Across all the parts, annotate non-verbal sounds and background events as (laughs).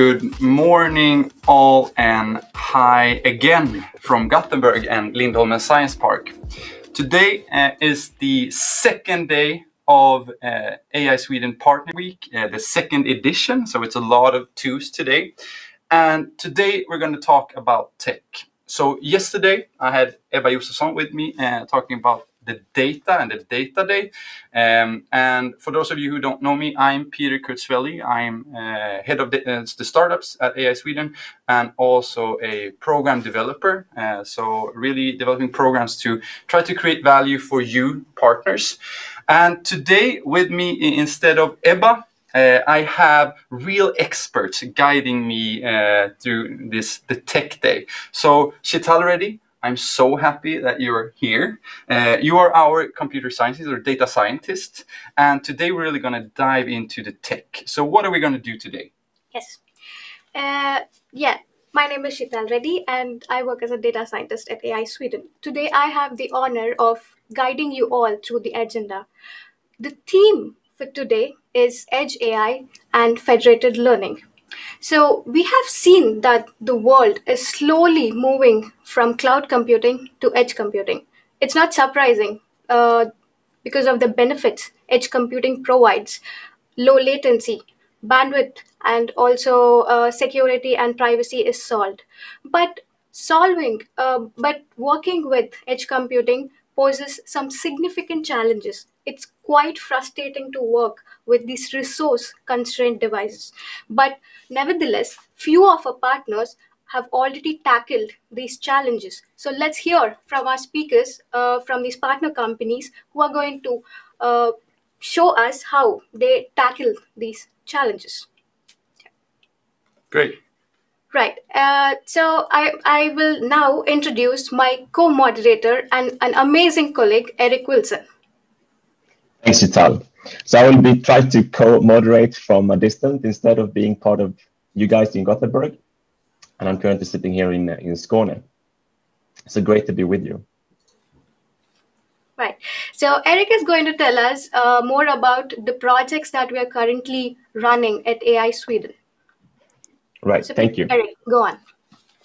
Good morning, all, and hi again from Gothenburg and Lindholmen Science Park. Today uh, is the second day of uh, AI Sweden Partner Week, uh, the second edition, so it's a lot of twos today. And today we're going to talk about tech. So, yesterday I had Eva Josefsson with me uh, talking about the data and the data day. Um, and for those of you who don't know me, I'm Peter Kurzwelly. I'm uh, head of the, uh, the, startups at AI Sweden and also a program developer. Uh, so really developing programs to try to create value for you partners. And today with me instead of Ebba, uh, I have real experts guiding me uh, through this the tech day. So Sheetal Reddy, I'm so happy that you're here. Uh, you are our computer scientist or data scientist, and today we're really going to dive into the tech. So, what are we going to do today? Yes. Uh, yeah, my name is Sheetal Reddy, and I work as a data scientist at AI Sweden. Today, I have the honor of guiding you all through the agenda. The theme for today is Edge AI and federated learning. So we have seen that the world is slowly moving from cloud computing to edge computing. It's not surprising uh, because of the benefits edge computing provides low latency, bandwidth, and also uh, security and privacy is solved. But solving, uh, but working with edge computing poses some significant challenges. It's quite frustrating to work with these resource constrained devices. But nevertheless, few of our partners have already tackled these challenges. So let's hear from our speakers uh, from these partner companies who are going to uh, show us how they tackle these challenges. Great. Right. Uh, so I, I will now introduce my co-moderator and an amazing colleague, Erik Wilson. Thanks, Sheetal. So I will be trying to co-moderate from a distance instead of being part of you guys in Gothenburg. And I'm currently sitting here in, in Skåne. So great to be with you. Right. So Erik is going to tell us uh, more about the projects that we are currently running at AI Sweden. Right. So Thank you. Erik, go on.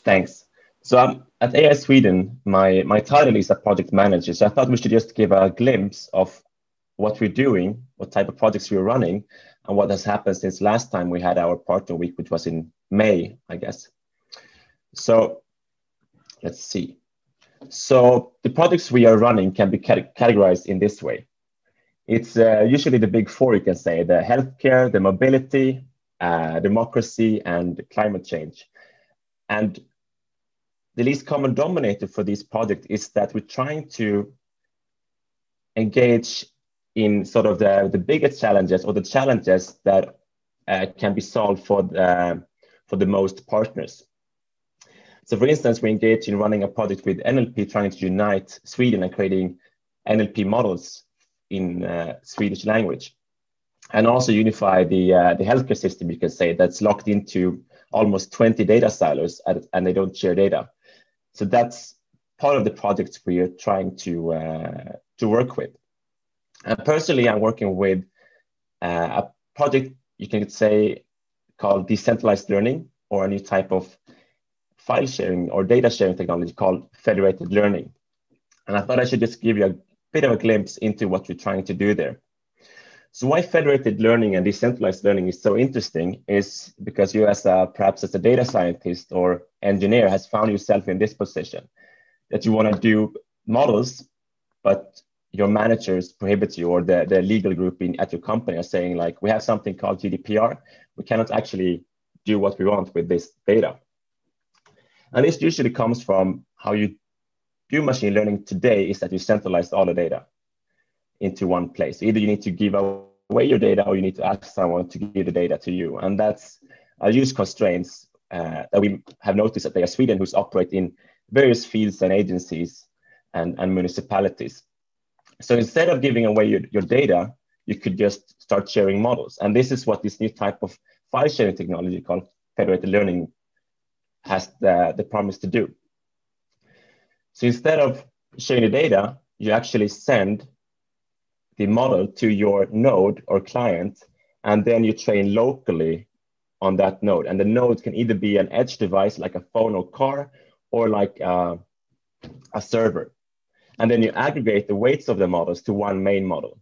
Thanks. So I'm at AI Sweden. My my title is a project manager. So I thought we should just give a glimpse of what we're doing, what type of projects we're running, and what has happened since last time we had our partner week, which was in May, I guess. So let's see. So the projects we are running can be categorized in this way. It's uh, usually the big four, you can say, the healthcare, the mobility, uh, democracy, and climate change. And the least common denominator for this project is that we're trying to engage in sort of the, the biggest challenges or the challenges that uh, can be solved for the, for the most partners. So for instance, we engage in running a project with NLP trying to unite Sweden and creating NLP models in uh, Swedish language. And also unify the, uh, the healthcare system, you can say, that's locked into almost 20 data silos and, and they don't share data. So that's part of the projects we are trying to, uh, to work with. And personally, I'm working with uh, a project you can say called decentralized learning or a new type of file sharing or data sharing technology called federated learning. And I thought I should just give you a bit of a glimpse into what we're trying to do there. So why federated learning and decentralized learning is so interesting is because you as a, perhaps as a data scientist or engineer has found yourself in this position that you want to do models, but your managers prohibit you or the, the legal group in, at your company are saying like, we have something called GDPR. We cannot actually do what we want with this data. And this usually comes from how you do machine learning today is that you centralize all the data into one place. Either you need to give away your data or you need to ask someone to give the data to you. And that's a use constraints uh, that we have noticed that at AI Sweden, who's operate in various fields and agencies and, and municipalities. So instead of giving away your, your data, you could just start sharing models. And this is what this new type of file sharing technology called federated learning has the, the promise to do. So instead of sharing the data, you actually send the model to your node or client, and then you train locally on that node. And the node can either be an edge device like a phone or car, or like uh, a server. And then you aggregate the weights of the models to one main model.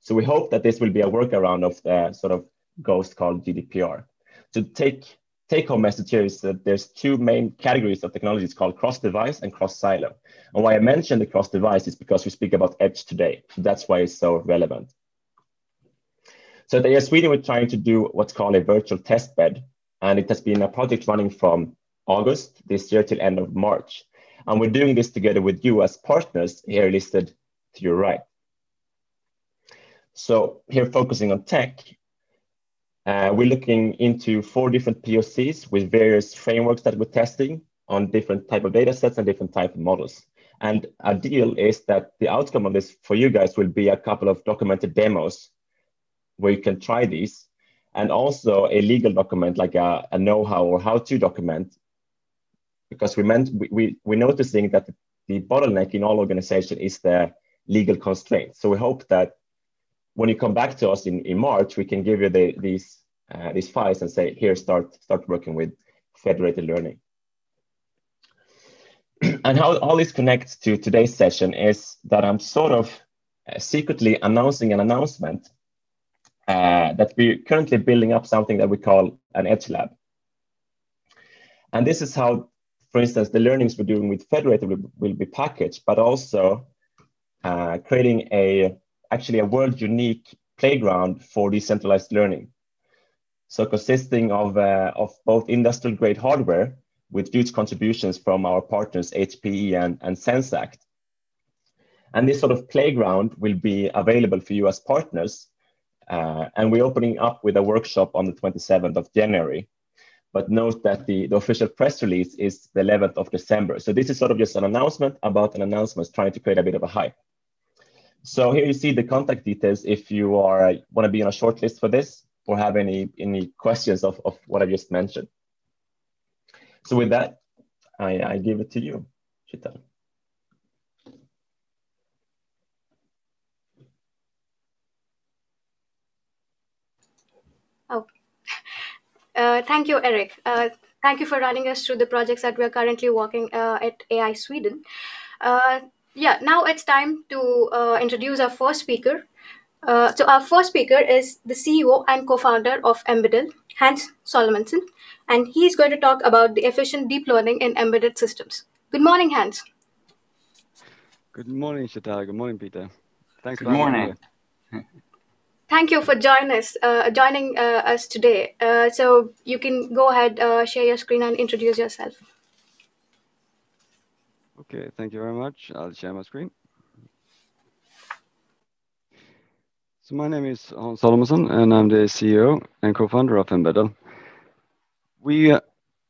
So we hope that this will be a workaround of the sort of ghost called GDPR. To take take home message here is that there's two main categories of technologies called cross device and cross silo. And why I mentioned the cross device is because we speak about edge today. That's why it's so relevant. So at AI Sweden, we're trying to do what's called a virtual test bed. And it has been a project running from August this year till end of March. And we're doing this together with you as partners here listed to your right. So here focusing on tech, uh, we're looking into four different POCs with various frameworks that we're testing on different type of data sets and different type of models. And our deal is that the outcome of this for you guys will be a couple of documented demos where you can try these and also a legal document like a, a know-how or how-to document because we meant we, we, we're noticing that the, bottleneck in all organization is the legal constraints. So we hope that when you come back to us in, in March, we can give you the, these, uh, these files and say, here, start, start working with federated learning. (clears throat) and how all this connects to today's session is that I'm sort of uh, secretly announcing an announcement uh, that we're currently building up something that we call an edge lab. And this is how, for instance, the learnings we're doing with Federated will, will be packaged, but also uh, creating a actually a world unique playground for decentralized learning. So consisting of, uh, of both industrial grade hardware with huge contributions from our partners HPE and, and Zenseact. And this sort of playground will be available for you as partners uh, and we're opening up with a workshop on the 27th of January. But note that the, the official press release is the 11th of December. So this is sort of just an announcement about an announcement, trying to create a bit of a hype. So here you see the contact details if you are uh, want to be on a short list for this or have any, any questions of, of what I just mentioned. So with that, I, I give it to you, Sheetal. Oh, uh, thank you, Erik. Uh, thank you for running us through the projects that we are currently working uh, at AI Sweden. Uh, yeah, now it's time to uh, introduce our first speaker. Uh, so our first speaker is the CEO and co-founder of EmbeDL, Hans Salomonsson, and he's going to talk about the efficient deep learning in embedded systems. Good morning, Hans. Good morning, Sheetal. Good morning, Peter. Thanks. Good morning. (laughs) Thank you for joining us, uh, joining uh, us today. Uh, so you can go ahead, uh, share your screen, and introduce yourself. Okay, thank you very much. I'll share my screen. So my name is Hans Salomonsson, and I'm the CEO and co-founder of EmbeDL. We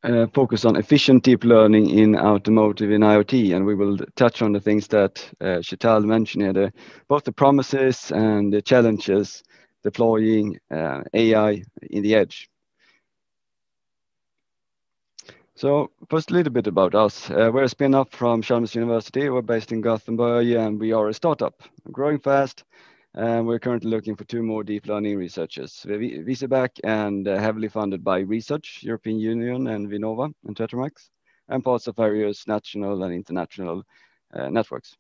uh, focus on efficient deep learning in automotive and IoT, and we will touch on the things that uh, Sheetal mentioned here, the, both the promises and the challenges deploying uh, AI in the edge. So first a little bit about us. Uh, we're a spin-off from Chalmers University. We're based in Gothenburg and we are a startup, growing fast. And we're currently looking for two more deep learning researchers, VC-back and uh, heavily funded by Research, European Union and Vinnova and Tetramax, and parts of various national and international networks.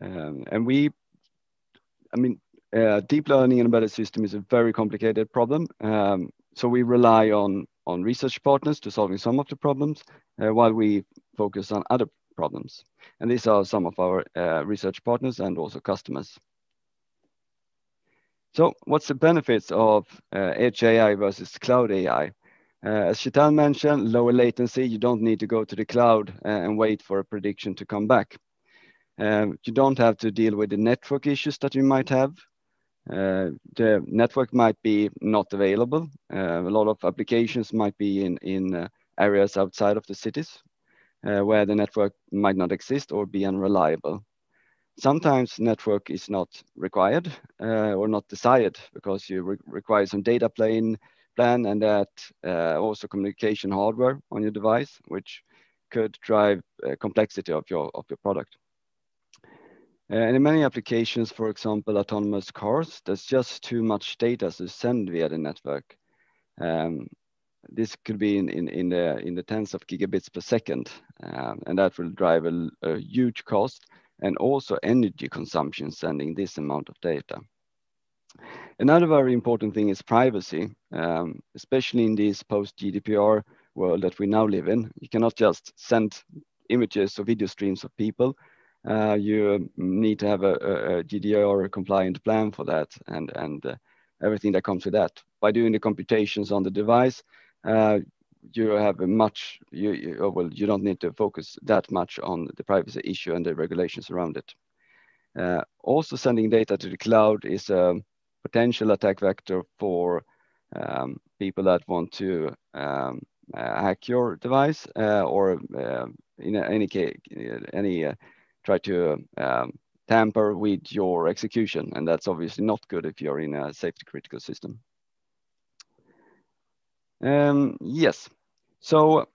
Um, and we, I mean, uh, deep learning in embedded system is a very complicated problem. Um, so we rely on, on research partners to solving some of the problems uh, while we focus on other problems. And these are some of our uh, research partners and also customers. So what's the benefits of uh, edge AI versus cloud AI? Uh, as Sheetal mentioned, lower latency, you don't need to go to the cloud uh, and wait for a prediction to come back. Um, you don't have to deal with the network issues that you might have. Uh, the network might be not available. Uh, a lot of applications might be in, in uh, areas outside of the cities where the network might not exist or be unreliable. Sometimes network is not required or not desired because you re require some data plane plan and that uh, also communication hardware on your device, which could drive uh, complexity of your of your product. Uh, and in many applications, for example, autonomous cars, there's just too much data to send via the network. Um, this could be in, in, in, the, in the tens of gigabits per second, um, and that will drive a, a huge cost and also energy consumption sending this amount of data. Another very important thing is privacy, um, especially in this post-GDPR world that we now live in. You cannot just send images or video streams of people uh, you need to have a, a, GDPR compliant plan for that and, and uh, everything that comes with that. By doing the computations on the device, uh, you have a much, you, you, oh, well, you don't need to focus that much on the privacy issue and the regulations around it. Uh, also sending data to the cloud is a potential attack vector for um, people that want to um, uh, hack your device uh, or in any case, any try to um, tamper with your execution. And that's obviously not good if you're in a safety critical system. Um, yes, so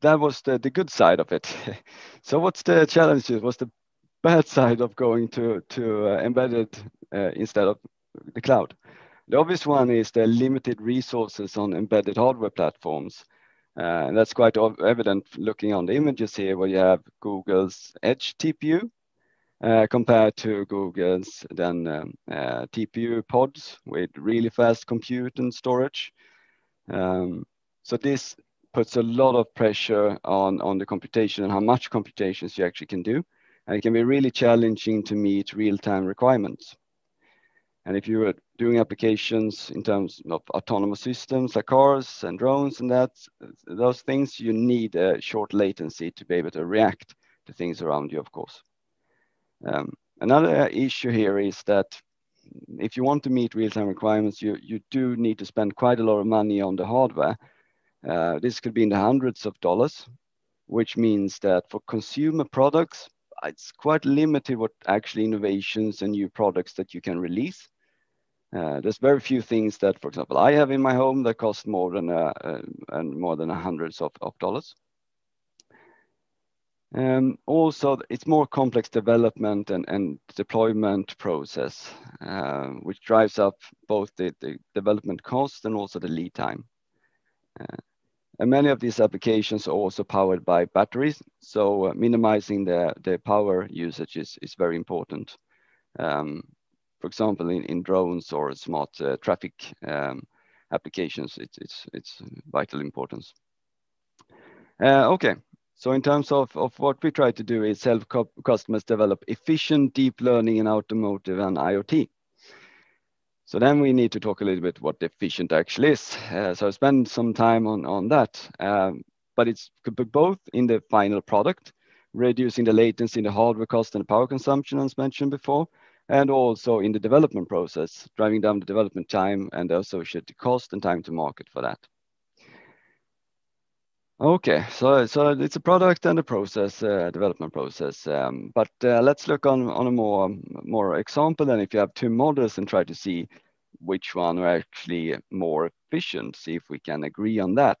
that was the, the good side of it. (laughs) so what's the challenges? What's the bad side of going to, to uh, embedded uh, instead of the cloud? The obvious one is the limited resources on embedded hardware platforms. Uh, and that's quite evident looking on the images here where you have Google's Edge TPU uh, compared to Google's then um, uh, TPU pods with really fast compute and storage. Um, so this puts a lot of pressure on, on the computation and how much computations you actually can do. And it can be really challenging to meet real-time requirements. And if you are doing applications in terms of autonomous systems like cars and drones and that, those things, you need a short latency to be able to react to things around you, of course. Um, another issue here is that if you want to meet real-time requirements, you, you do need to spend quite a lot of money on the hardware. Uh, this could be in the hundreds of dollars, which means that for consumer products, it's quite limited what actually innovations and new products that you can release. Uh, there's very few things that, for example, I have in my home that cost more than uh, uh, and more than hundreds of, of dollars. Um, also, it's more complex development and, and deployment process, uh, which drives up both the, the, development cost and also the lead time. Uh, and many of these applications are also powered by batteries, so uh, minimizing the, the power usage is, is very important. Um, for example, in, in drones or smart uh, traffic um, applications, it's, it's, it's vital importance. Uh, okay, so in terms of, of what we try to do is help customers develop efficient deep learning in automotive and IoT. So then we need to talk a little bit what efficient actually is. Uh, so I spend some time on, on that, um, but it's could be both in the final product, reducing the latency in the hardware cost and the power consumption as mentioned before, and also in the development process, driving down the development time and the associated cost and time to market for that. Okay, so so it's a product and a process, uh, development process. Um, but uh, let's look on on a more more example. Then, if you have two models and try to see which one are actually more efficient, see if we can agree on that.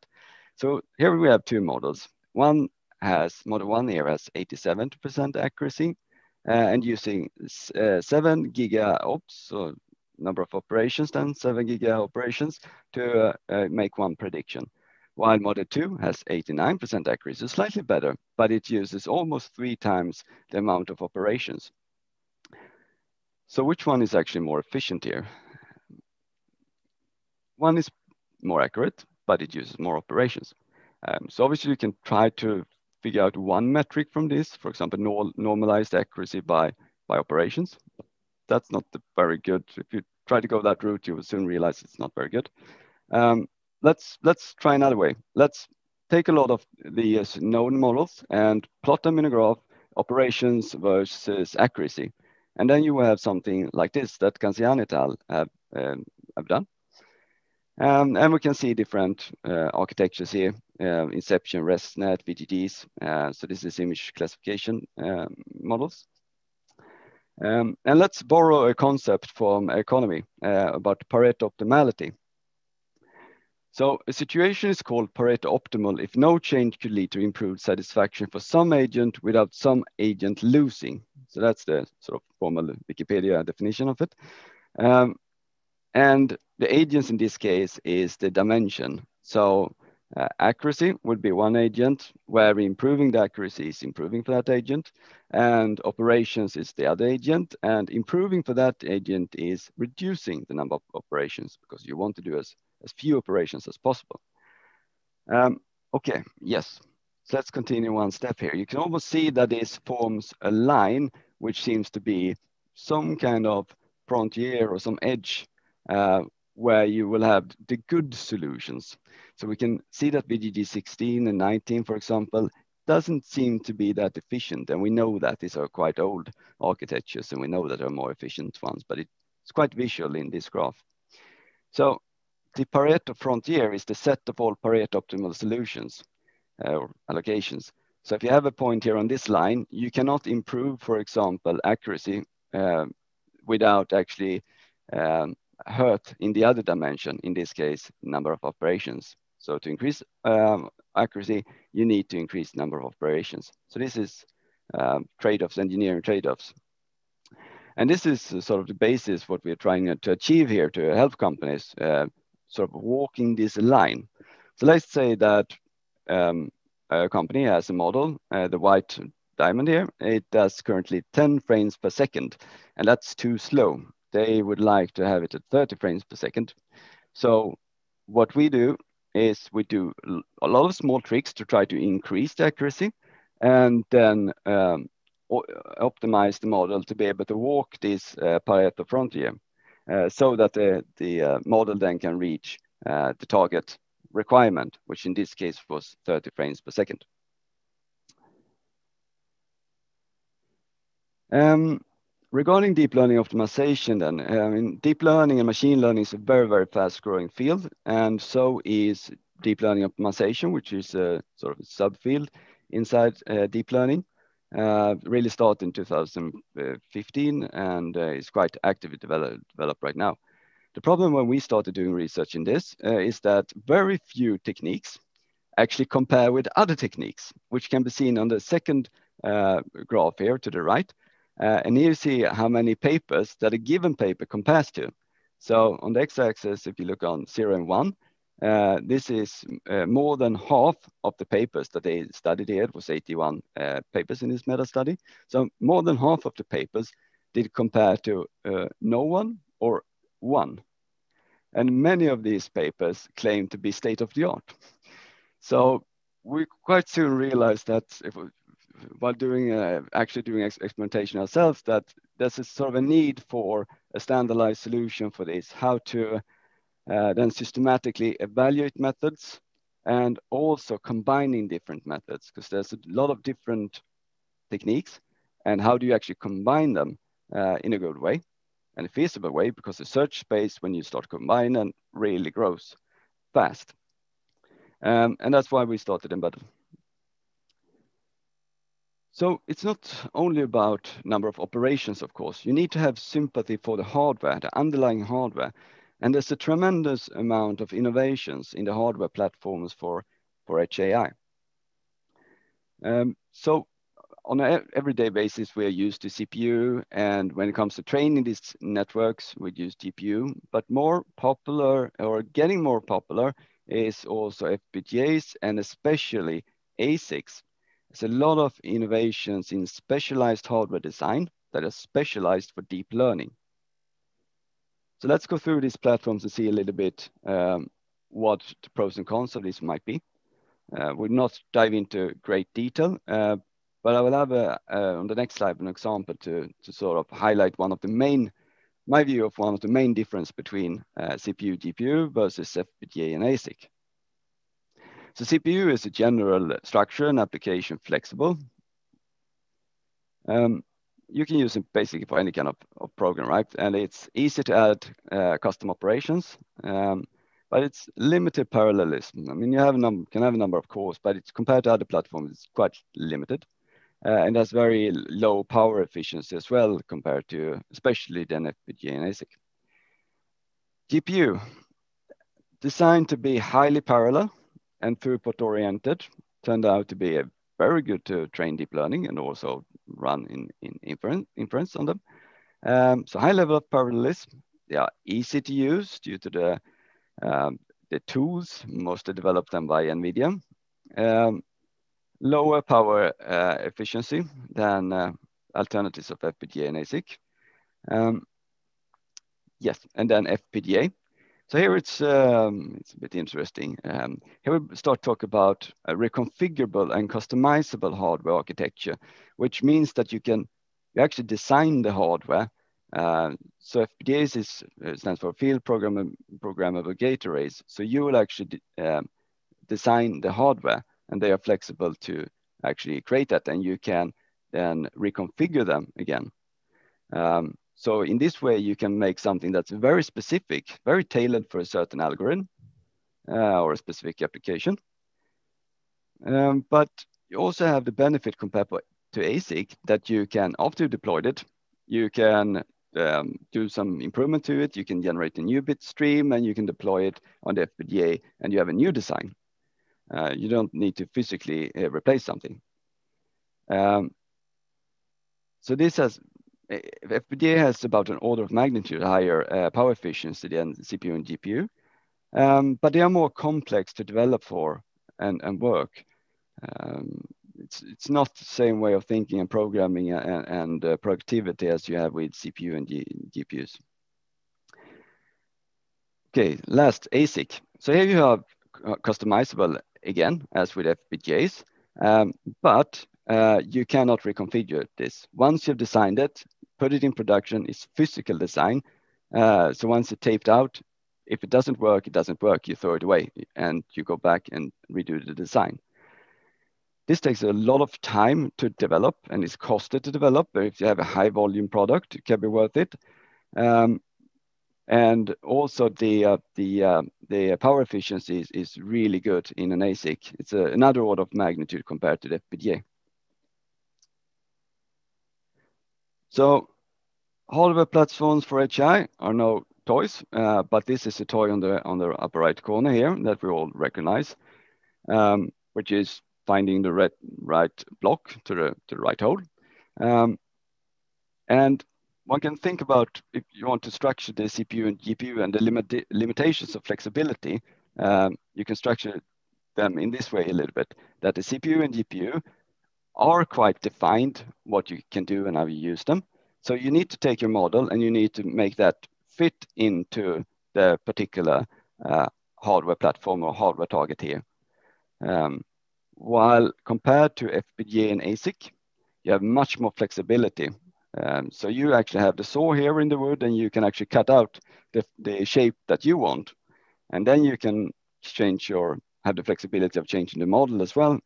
So here we have two models. One has model one here has 87% accuracy, uh, and using uh, seven giga ops, so number of operations then seven giga operations to uh, make one prediction. While Model 2 has 89% accuracy, slightly better, but it uses almost three times the amount of operations. So which one is actually more efficient here? One is more accurate, but it uses more operations. Um, so obviously you can try to figure out one metric from this, for example, nor normalized accuracy by, by operations. That's not very good. If you try to go that route, you will soon realize it's not very good. Um, let's, let's try another way. Let's take a lot of these known models and plot them in a graph, operations versus accuracy. And then you will have something like this that Canziani et al. have, um, have done. Um, and we can see different uh, architectures here, uh, Inception, ResNet, VGGs. Uh, so this is image classification um, models. Um, and let's borrow a concept from economy uh, about Pareto optimality. So a situation is called Pareto optimal if no change could lead to improved satisfaction for some agent without some agent losing. So that's the sort of formal Wikipedia definition of it. Um, and the agents in this case is the dimension. So uh, accuracy would be one agent where improving the accuracy is improving for that agent and operations is the other agent and improving for that agent is reducing the number of operations because you want to do as, as few operations as possible. Um, okay, yes, so let's continue one step here. You can almost see that this forms a line which seems to be some kind of frontier or some edge uh, where you will have the good solutions. So we can see that VGG 16 and 19, for example, doesn't seem to be that efficient. And we know that these are quite old architectures and we know that there are more efficient ones, but it's quite visual in this graph. So the Pareto frontier is the set of all Pareto optimal solutions uh, or allocations. So if you have a point here on this line, you cannot improve, for example, accuracy uh, without actually um, hurt in the other dimension, in this case, number of operations. So to increase um, accuracy, you need to increase number of operations. So this is um, trade-offs, engineering trade-offs. And this is sort of the basis what we're trying to achieve here to help companies uh, sort of walking this line. So let's say that um, a company has a model, uh, the white diamond here, it does currently 10 frames per second, and that's too slow they would like to have it at 30 frames per second. So what we do is we do a lot of small tricks to try to increase the accuracy and then um, optimize the model to be able to walk this uh, Pareto frontier so that the, the uh, model then can reach uh, the target requirement, which in this case was 30 frames per second. Um, Regarding deep learning optimization then, I mean, deep learning and machine learning is a very, very fast growing field. And so is deep learning optimization, which is a sort of a subfield inside uh, deep learning. Uh, really started in 2015 and uh, is quite actively developed, developed right now. The problem when we started doing research in this uh, is that very few techniques actually compare with other techniques, which can be seen on the second uh, graph here to the right. Uh, and here you see how many papers that a given paper compares to. So on the x-axis, if you look on zero and one, uh, this is uh, more than half of the papers that they studied here. It was 81 uh, papers in this meta study. So more than half of the papers did compare to uh, no one or one. And many of these papers claim to be state of the art. So we quite soon realized that if, while doing uh, actually doing ex experimentation ourselves that there's a sort of a need for a standardized solution for this, how to then systematically evaluate methods and also combining different methods because there's a lot of different techniques and how do you actually combine them uh, in a good way and a feasible way because the search space when you start combining really grows fast. Um, and that's why we started EmbeDL. So it's not only about number of operations, of course. You need to have sympathy for the hardware, the underlying hardware. And there's a tremendous amount of innovations in the hardware platforms for, for edge AI. Um, so on an everyday basis, we are used to CPU. And when it comes to training these networks, we use GPU. But more popular or getting more popular is also FPGAs and especially ASICs there's a lot of innovations in specialized hardware design that are specialized for deep learning. So let's go through these platforms and see a little bit um, what the pros and cons of this might be. Uh, we'll not dive into great detail, uh, but I will have a, on the next slide an example to, to sort of highlight one of the main, my view of one of the main difference between uh, CPU, GPU versus FPGA and ASIC. So CPU is a general structure and application flexible. Um, you can use it basically for any kind of, of program, right? And it's easy to add uh, custom operations, um, but it's limited parallelism. I mean, you have a number, can have a number of cores, but it's compared to other platforms, it's quite limited. Uh, and has very low power efficiency as well compared to especially the FPGA and ASIC. GPU, designed to be highly parallel, and throughput oriented turned out to be a very good to train deep learning and also run in, in inference, inference on them. Um, so high level of parallelism, they are easy to use due to the, um, the tools, mostly developed them by NVIDIA. Um, lower power uh, efficiency than uh, alternatives of FPGA and ASIC. Um, yes, and then FPGA. So here it's um, it's a bit interesting. Um, here we start talk about reconfigurable and customizable hardware architecture, which means that you can you actually design the hardware. Uh, so FPGAs is uh, stands for Field Programmable, Programmable Gate Arrays. So you will actually de um, design the hardware, and they are flexible to actually create that, and you can then reconfigure them again. Um, so in this way, you can make something that's very specific, very tailored for a certain algorithm uh, or a specific application. Um, but you also have the benefit compared to ASIC that you can, after you deployed it, you can um, do some improvement to it. You can generate a new bit stream and you can deploy it on the FPGA and you have a new design. Uh, you don't need to physically uh, replace something. Um, so this has, FPGA has about an order of magnitude higher uh, power efficiency than CPU and GPU, um, but they are more complex to develop for and, and work. Um, it's, it's not the same way of thinking and programming and, and uh, productivity as you have with CPU and G GPUs. Okay, last ASIC. So here you have customizable again, as with FPGAs, um, but uh, you cannot reconfigure this. Once you've designed it, put it in production, it's physical design. Uh, so once it's taped out, if it doesn't work, it doesn't work, you throw it away and you go back and redo the design. This takes a lot of time to develop and it's costly to develop. But if you have a high volume product, it can be worth it. Um, and also the uh, the uh, the power efficiency is, is, really good in an ASIC. It's a, another order of magnitude compared to the FPGA. So hardware platforms for HI are no toys, uh, but this is a toy on the on the upper right corner here that we all recognize, um, which is finding the right, right block to the to the right hole. Um, and one can think about if you want to structure the CPU and GPU and the limit limitations of flexibility, um, you can structure them in this way a little bit, that the CPU and GPU are quite defined what you can do and how you use them. So you need to take your model and you need to make that fit into the particular uh, hardware platform or hardware target here. Um, while compared to FPGA and ASIC, you have much more flexibility. Um, so you actually have the saw here in the wood and you can actually cut out the, the shape that you want. And then you can change your, have the flexibility of changing the model as well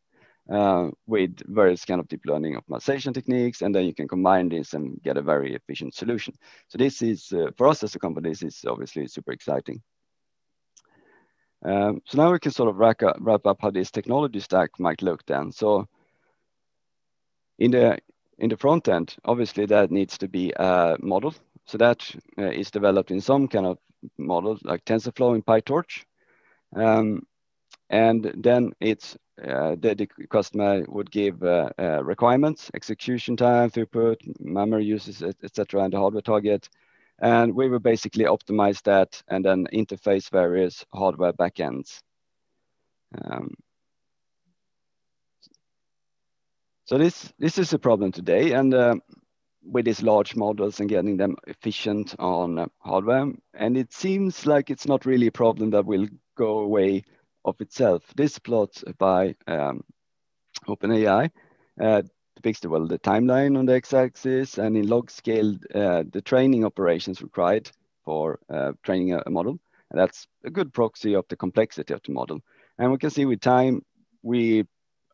uh, with various kind of deep learning optimization techniques, and then you can combine this and get a very efficient solution. So this is, uh, for us as a company, this is obviously super exciting. Um, so now we can sort of wrap up, wrap up how this technology stack might look then. So in the in the front end, obviously that needs to be a model. So that uh, is developed in some kind of model like TensorFlow and PyTorch. Um, and then it's the, the, customer would give uh, uh, requirements, execution time, throughput, memory uses, etc., and the hardware target. And we will basically optimize that and then interface various hardware backends. Um, so this this is a problem today, and uh, with these large models and getting them efficient on uh, hardware, and it seems like it's not really a problem that will go away of itself. This plot by um, OpenAI uh, depicts the, well, the timeline on the x-axis and in log scale, uh, the training operations required for uh, training a, a, model. And that's a good proxy of the complexity of the model. And we can see with time, we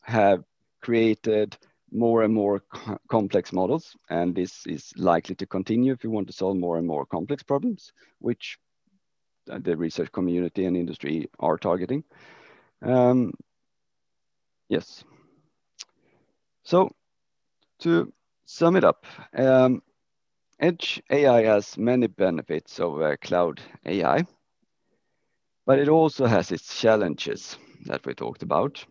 have created more and more co complex models. And this is likely to continue if we want to solve more and more complex problems, which the research community and industry are targeting. Um, yes. So to sum it up, um, Edge AI has many benefits over cloud AI, but it also has its challenges that we talked about.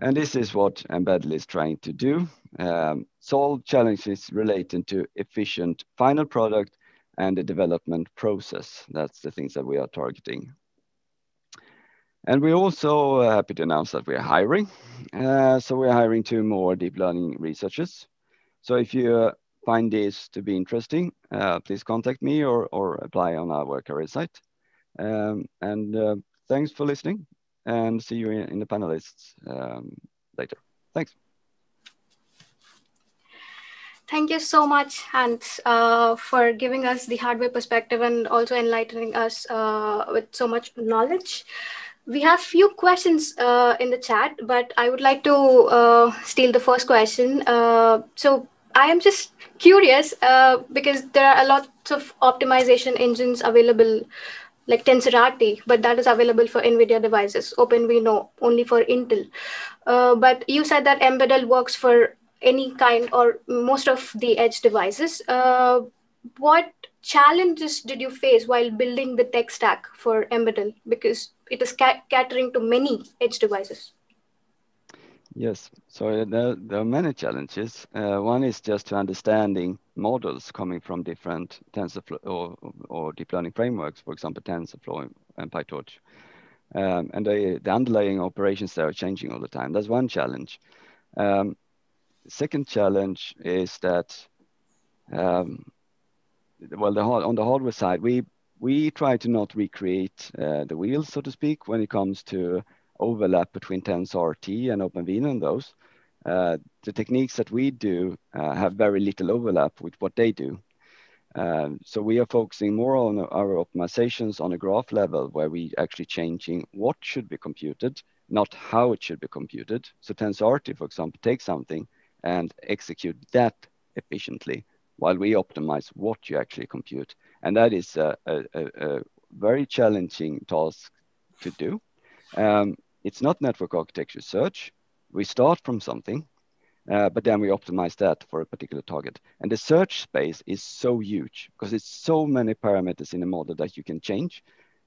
And this is what EmbeDL is trying to do, um, solve challenges relating to efficient final product and the development process. That's the things that we are targeting. And we're also happy to announce that we're hiring. Uh, so we're hiring two more deep learning researchers. So if you uh, find this to be interesting, uh, please contact me or, or apply on our career site. Um, and uh, thanks for listening and see you in, in the panelists um, later. Thanks. Thank you so much, Hans, uh, for giving us the hardware perspective and also enlightening us uh, with so much knowledge. We have few questions uh, in the chat, but I would like to uh, steal the first question. Uh, so I am just curious uh, because there are a lot of optimization engines available like TensorRT, but that is available for NVIDIA devices. OpenVINO only for Intel. Uh, but you said that EmbeDL works for any kind or most of the edge devices. Uh, what challenges did you face while building the tech stack for EmbeDL? Because it is ca- catering to many edge devices. Yes, so there, there are many challenges. Uh, one is just to understanding models coming from different TensorFlow or, or deep learning frameworks, for example, TensorFlow and PyTorch. Um, and the, the underlying operations there are changing all the time. That's one challenge. Um, second challenge is that, um, well, the, on the hardware side, we we try to not recreate uh, the wheels, so to speak, when it comes to overlap between tensor TensorRT and OpenVINO and those. Uh, the techniques that we do uh, have very little overlap with what they do. Um, so we are focusing more on our optimizations on a graph level where we actually changing what should be computed, not how it should be computed. So tensor TensorRT, for example, takes something and execute that efficiently while we optimize what you actually compute. And that is a, a, a very challenging task to do. Um, it's not network architecture search. We start from something, uh, but then we optimize that for a particular target. And the search space is so huge because it's so many parameters in a model that you can change.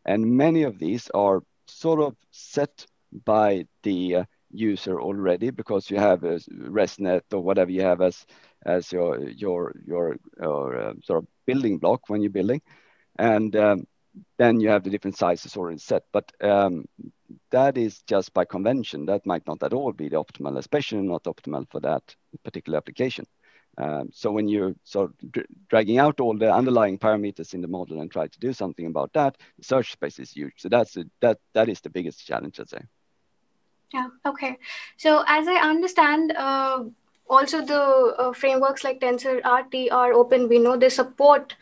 And many of these are sort of set by the uh, user already because you have a ResNet or whatever you have as as your your your, your uh, sort of building block when you're building, and um, then you have the different sizes already set. But um, that is just by convention. That might not at all be the optimal, especially not optimal for that particular application. Um, so when you're sort of dr dragging out all the underlying parameters in the model and try to do something about that, the search space is huge. So that's a, that that is the biggest challenge, I'd say. Yeah. Okay. So as I understand, uh, also the uh, frameworks like TensorRT or OpenVINO they support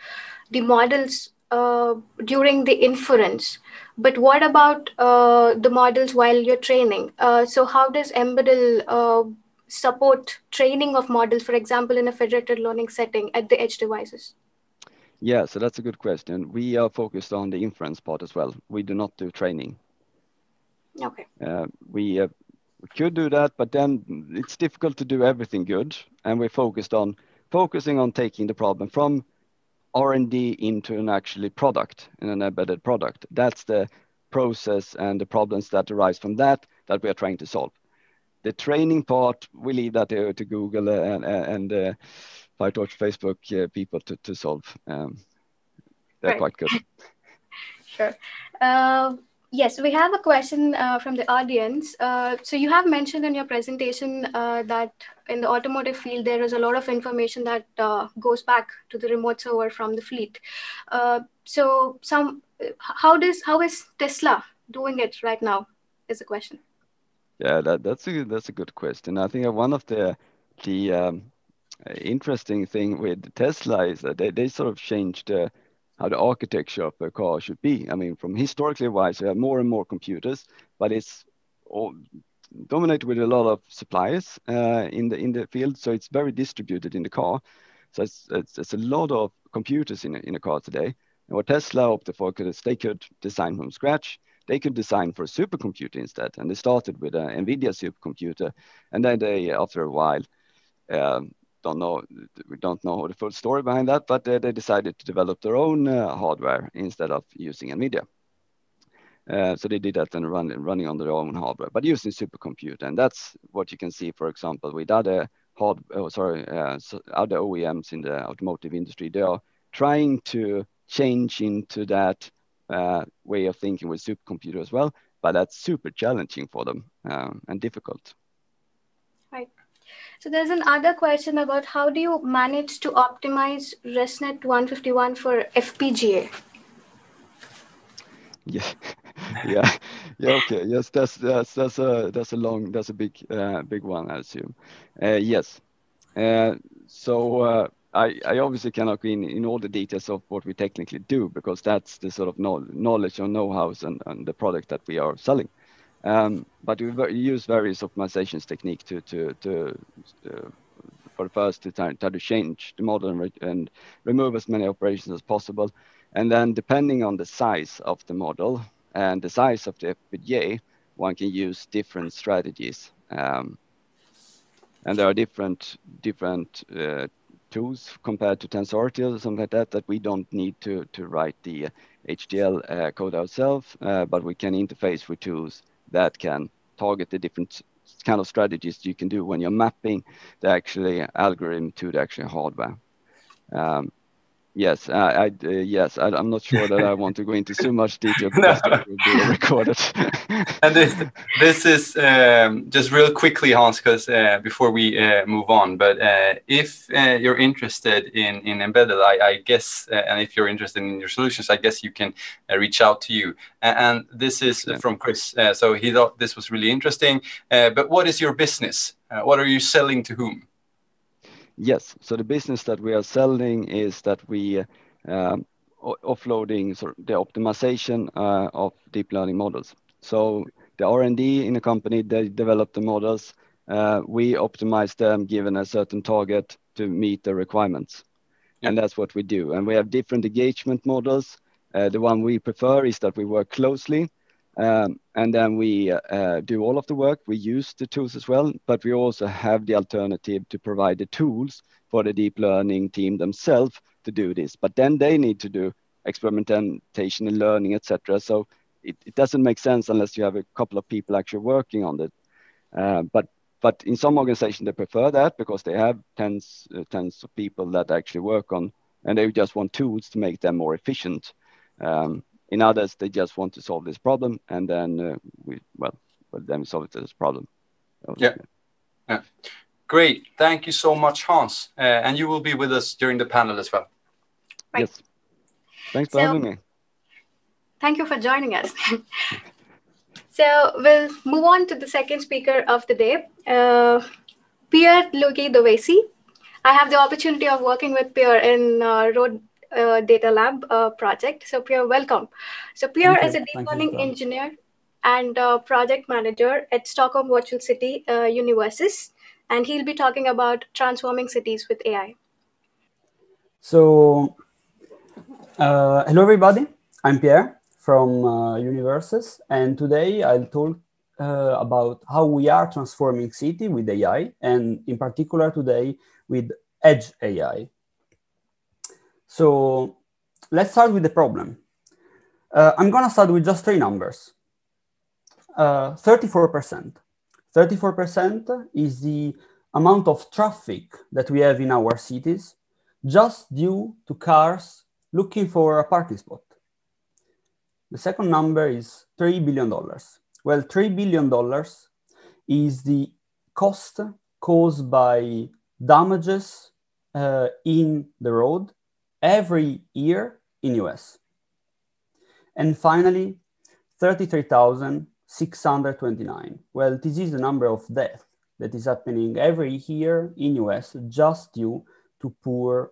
the models uh, during the inference. But what about uh, the models while you're training? Uh, so how does EmbeDL uh, support training of models, for example, in a federated learning setting at the edge devices? Yeah, so that's a good question. We are focused on the inference part as well. We do not do training. Okay. Uh, we, uh, we could do that, but then it's difficult to do everything good, and we're focused on focusing on taking the problem from R&D into an actually product, in an embedded product. That's the process and the problems that arise from that that we are trying to solve. The training part, we leave that to, to Google and, and uh, PyTorch, Facebook uh, people to, to solve. Um, they're right. quite good. (laughs) sure. Uh, Yes, we have a question uh, from the audience. Uh, so you have mentioned in your presentation uh, that in the automotive field, there is a lot of information that uh, goes back to the remote server from the fleet. Uh, so some, how does how is Tesla doing it right now? Is the question. Yeah, that, that's a that's a good question. I think one of the the um, interesting thing with Tesla is that they, they sort of changed how the architecture of a car should be. I mean, from historically wise, we have more and more computers, but it's all dominated with a lot of suppliers uh, in the in the field, so it's very distributed in the car. So it's it's, it's a lot of computers in a, in a car today. And what Tesla opted for is they could design from scratch. They could design for a supercomputer instead, and they started with an NVIDIA supercomputer, and then they, after a while, um, don't know we don't know the full story behind that, but uh, they decided to develop their own uh, hardware instead of using NVIDIA. Uh, so they did that and run, running on their own hardware, but using supercomputer. And that's what you can see, for example, with other hard, oh, sorry, uh, other OEMs in the automotive industry. They are trying to change into that uh, way of thinking with supercomputer as well, but that's super challenging for them um, and difficult. So there's another question about how do you manage to optimize ResNet 151 for FPGA? (laughs) Yeah, yeah, yeah. Okay, yes, that's that's that's a that's a long that's a big uh, big one, I assume. Uh, yes, uh, so uh, I, I obviously cannot go in, in all the details of what we technically do because that's the sort of knowledge or know-how and, and the product that we are selling. Um, but we use various optimizations technique to, to, to uh, for the first to try, try, to change the model and, re and, remove as many operations as possible. And then depending on the size of the model and the size of the FPGA, one can use different strategies. Um, and there are different different uh, tools compared to TensorRT or something like that, that we don't need to, to write the HDL uh, code ourselves, uh, but we can interface with tools that can target the different kind of strategies you can do when you're mapping the actually algorithm to the actual hardware. Um, Yes, I, I uh, yes, I, am not sure that I want to go into so much detail (laughs) because no. it will be recorded. (laughs) and this, this is um, just real quickly, Hans, because uh, before we uh, move on, but uh, if uh, you're interested in in embedded, I, I guess, uh, and if you're interested in your solutions, I guess you can reach out to you. And, and this is from Chris. so he thought this was really interesting. but what is your business? what are you selling to whom? Yes. So the business that we are selling is that we um, offloading sort of the optimization uh, of deep learning models. So the R&D in the company, they develop the models. Uh, we optimize them given a certain target to meet the requirements. Yeah. And that's what we do. And we have different engagement models. Uh, the one we prefer is that we work closely um, and then we uh, do all of the work. We use the tools as well, but we also have the alternative to provide the tools for the deep learning team themselves to do this. But then they need to do experimentation and learning, etc. So it, it, doesn't make sense unless you have a couple of people actually working on it. Uh, but but in some organizations they prefer that because they have tens uh, tens of people that actually work on, and they just want tools to make them more efficient. Um, in others, they just want to solve this problem, and then uh, we well, well, then we solve this problem. Yeah. yeah. Great. Thank you so much, Hans. Uh, and you will be with us during the panel as well. Right. Yes. Thanks for so, having me. Thank you for joining us. (laughs) so we'll move on to the second speaker of the day, uh, Pier Luigi Dovesi. I have the opportunity of working with Pier in uh, Road uh, Data Lab uh, project. So Pier, welcome. So Pier is a deep Thank learning you, engineer and uh, project manager at Stockholm Virtual City uh, Univrses, and he'll be talking about transforming cities with AI. So, uh, hello everybody. I'm Pier from uh, Univrses, and today I'll talk uh, about how we are transforming city with AI, and in particular today with Edge AI. So let's start with the problem. Uh, I'm going to start with just three numbers. 34%. Uh, 34% is the amount of traffic that we have in our cities just due to cars looking for a parking spot. The second number is $3 billion. Well, $3 billion is the cost caused by damages uh, in the road every year in US. And finally, 33,629. Well, this is the number of deaths that is happening every year in US just due to poor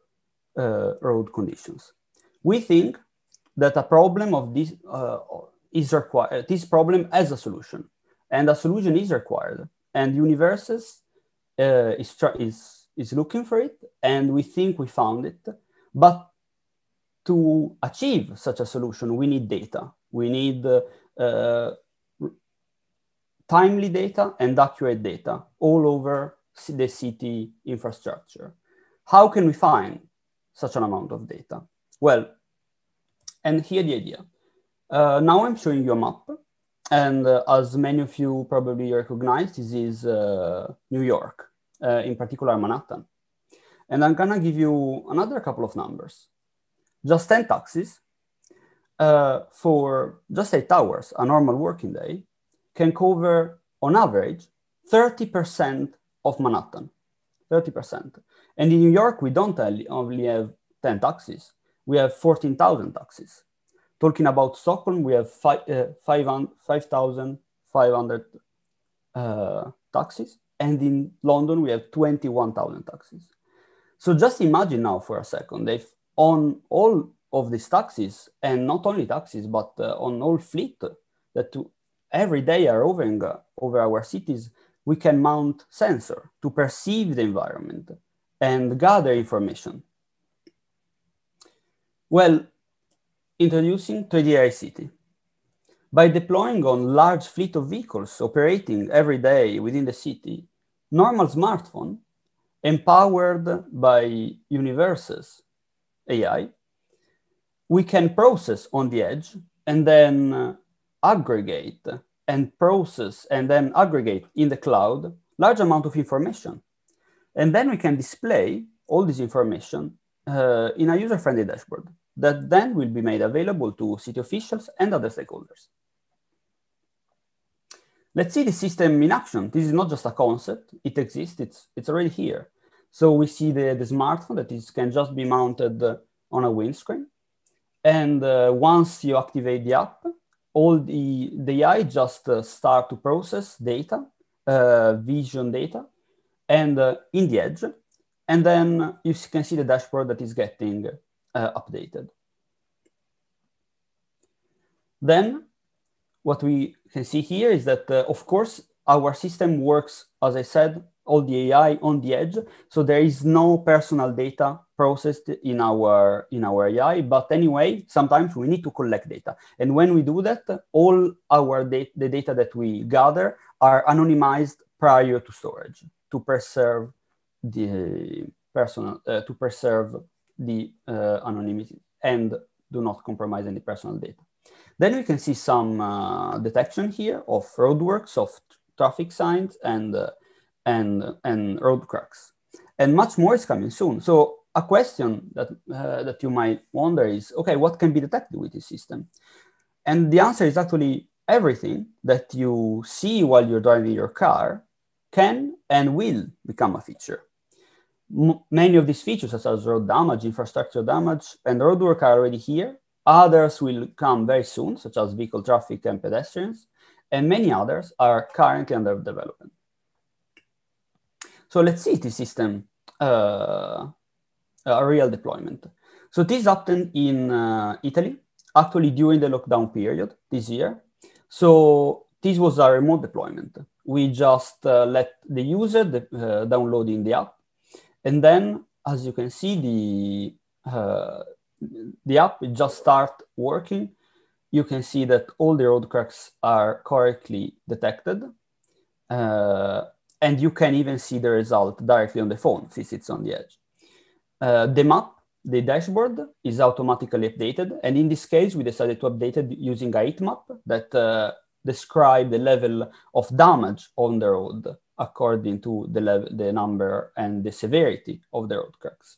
uh, road conditions. We think that a problem of this uh, is required. This problem has a solution, and a solution is required. And Univrses uh, is, is is looking for it, and we think we found it. But to achieve such a solution, we need data. We need uh, timely data and accurate data all over the city infrastructure. How can we find such an amount of data? Well, and here the idea. Uh, now I'm showing you a map. And uh, as many of you probably recognize, this is uh, New York, uh, in particular Manhattan. And I'm gonna give you another couple of numbers. Just 10 taxis uh, for just eight hours, a normal working day, can cover on average 30% of Manhattan, 30%. And in New York, we don't only have 10 taxis, we have 14,000 taxis. Talking about Stockholm, we have 5,500 5, uh, taxis. And in London, we have 21,000 taxis. So just imagine now for a second, if on all of these taxis, and not only taxis, but uh, on all fleet that every day are roving uh, over our cities, we can mount sensor to perceive the environment and gather information. Well, introducing 3D AI City. By deploying on large fleet of vehicles operating every day within the city, normal smartphone empowered by Univrses's AI, we can process on the edge and then uh, aggregate and process and then aggregate in the cloud large amount of information. And then we can display all this information uh, in a user-friendly dashboard that then will be made available to city officials and other stakeholders. Let's see the system in action. This is not just a concept, it exists, it's, it's already here. So we see the, the smartphone that is, can just be mounted on a windscreen. And uh, once you activate the app, all the, the AI just uh, start to process data, uh, vision data, and uh, in the edge. And then you can see the dashboard that is getting uh, updated. Then what we can see here is that, uh, of course, our system works, as I said, all the AI on the edge. So there is no personal data processed in our in our AI. But anyway, sometimes we need to collect data. And when we do that, all our data, the data that we gather are anonymized prior to storage to preserve the personal uh, to preserve the uh, anonymity and do not compromise any personal data. Then we can see some uh, detection here of roadworks, of traffic signs, and uh, and, and road cracks. And much more is coming soon. So a question that, uh, that you might wonder is, okay, what can be detected with this system? And the answer is actually everything that you see while you're driving your car can and will become a feature. M many of these features, such as road damage, infrastructure damage, and roadwork are already here. Others will come very soon, such as vehicle traffic and pedestrians, and many others are currently under development. So let's see this system, uh, a real deployment. So this happened in uh, Italy, actually during the lockdown period this year. So this was a remote deployment. We just uh, let the user uh, download in the app. And then, as you can see, the, uh, the app just start working. You can see that all the road cracks are correctly detected. Uh, and you can even see the result directly on the phone since it's on the edge. Uh, the map, the dashboard is automatically updated. And in this case, we decided to update it using a heat map that uh, describe the level of damage on the road according to the, level, the number and the severity of the road cracks.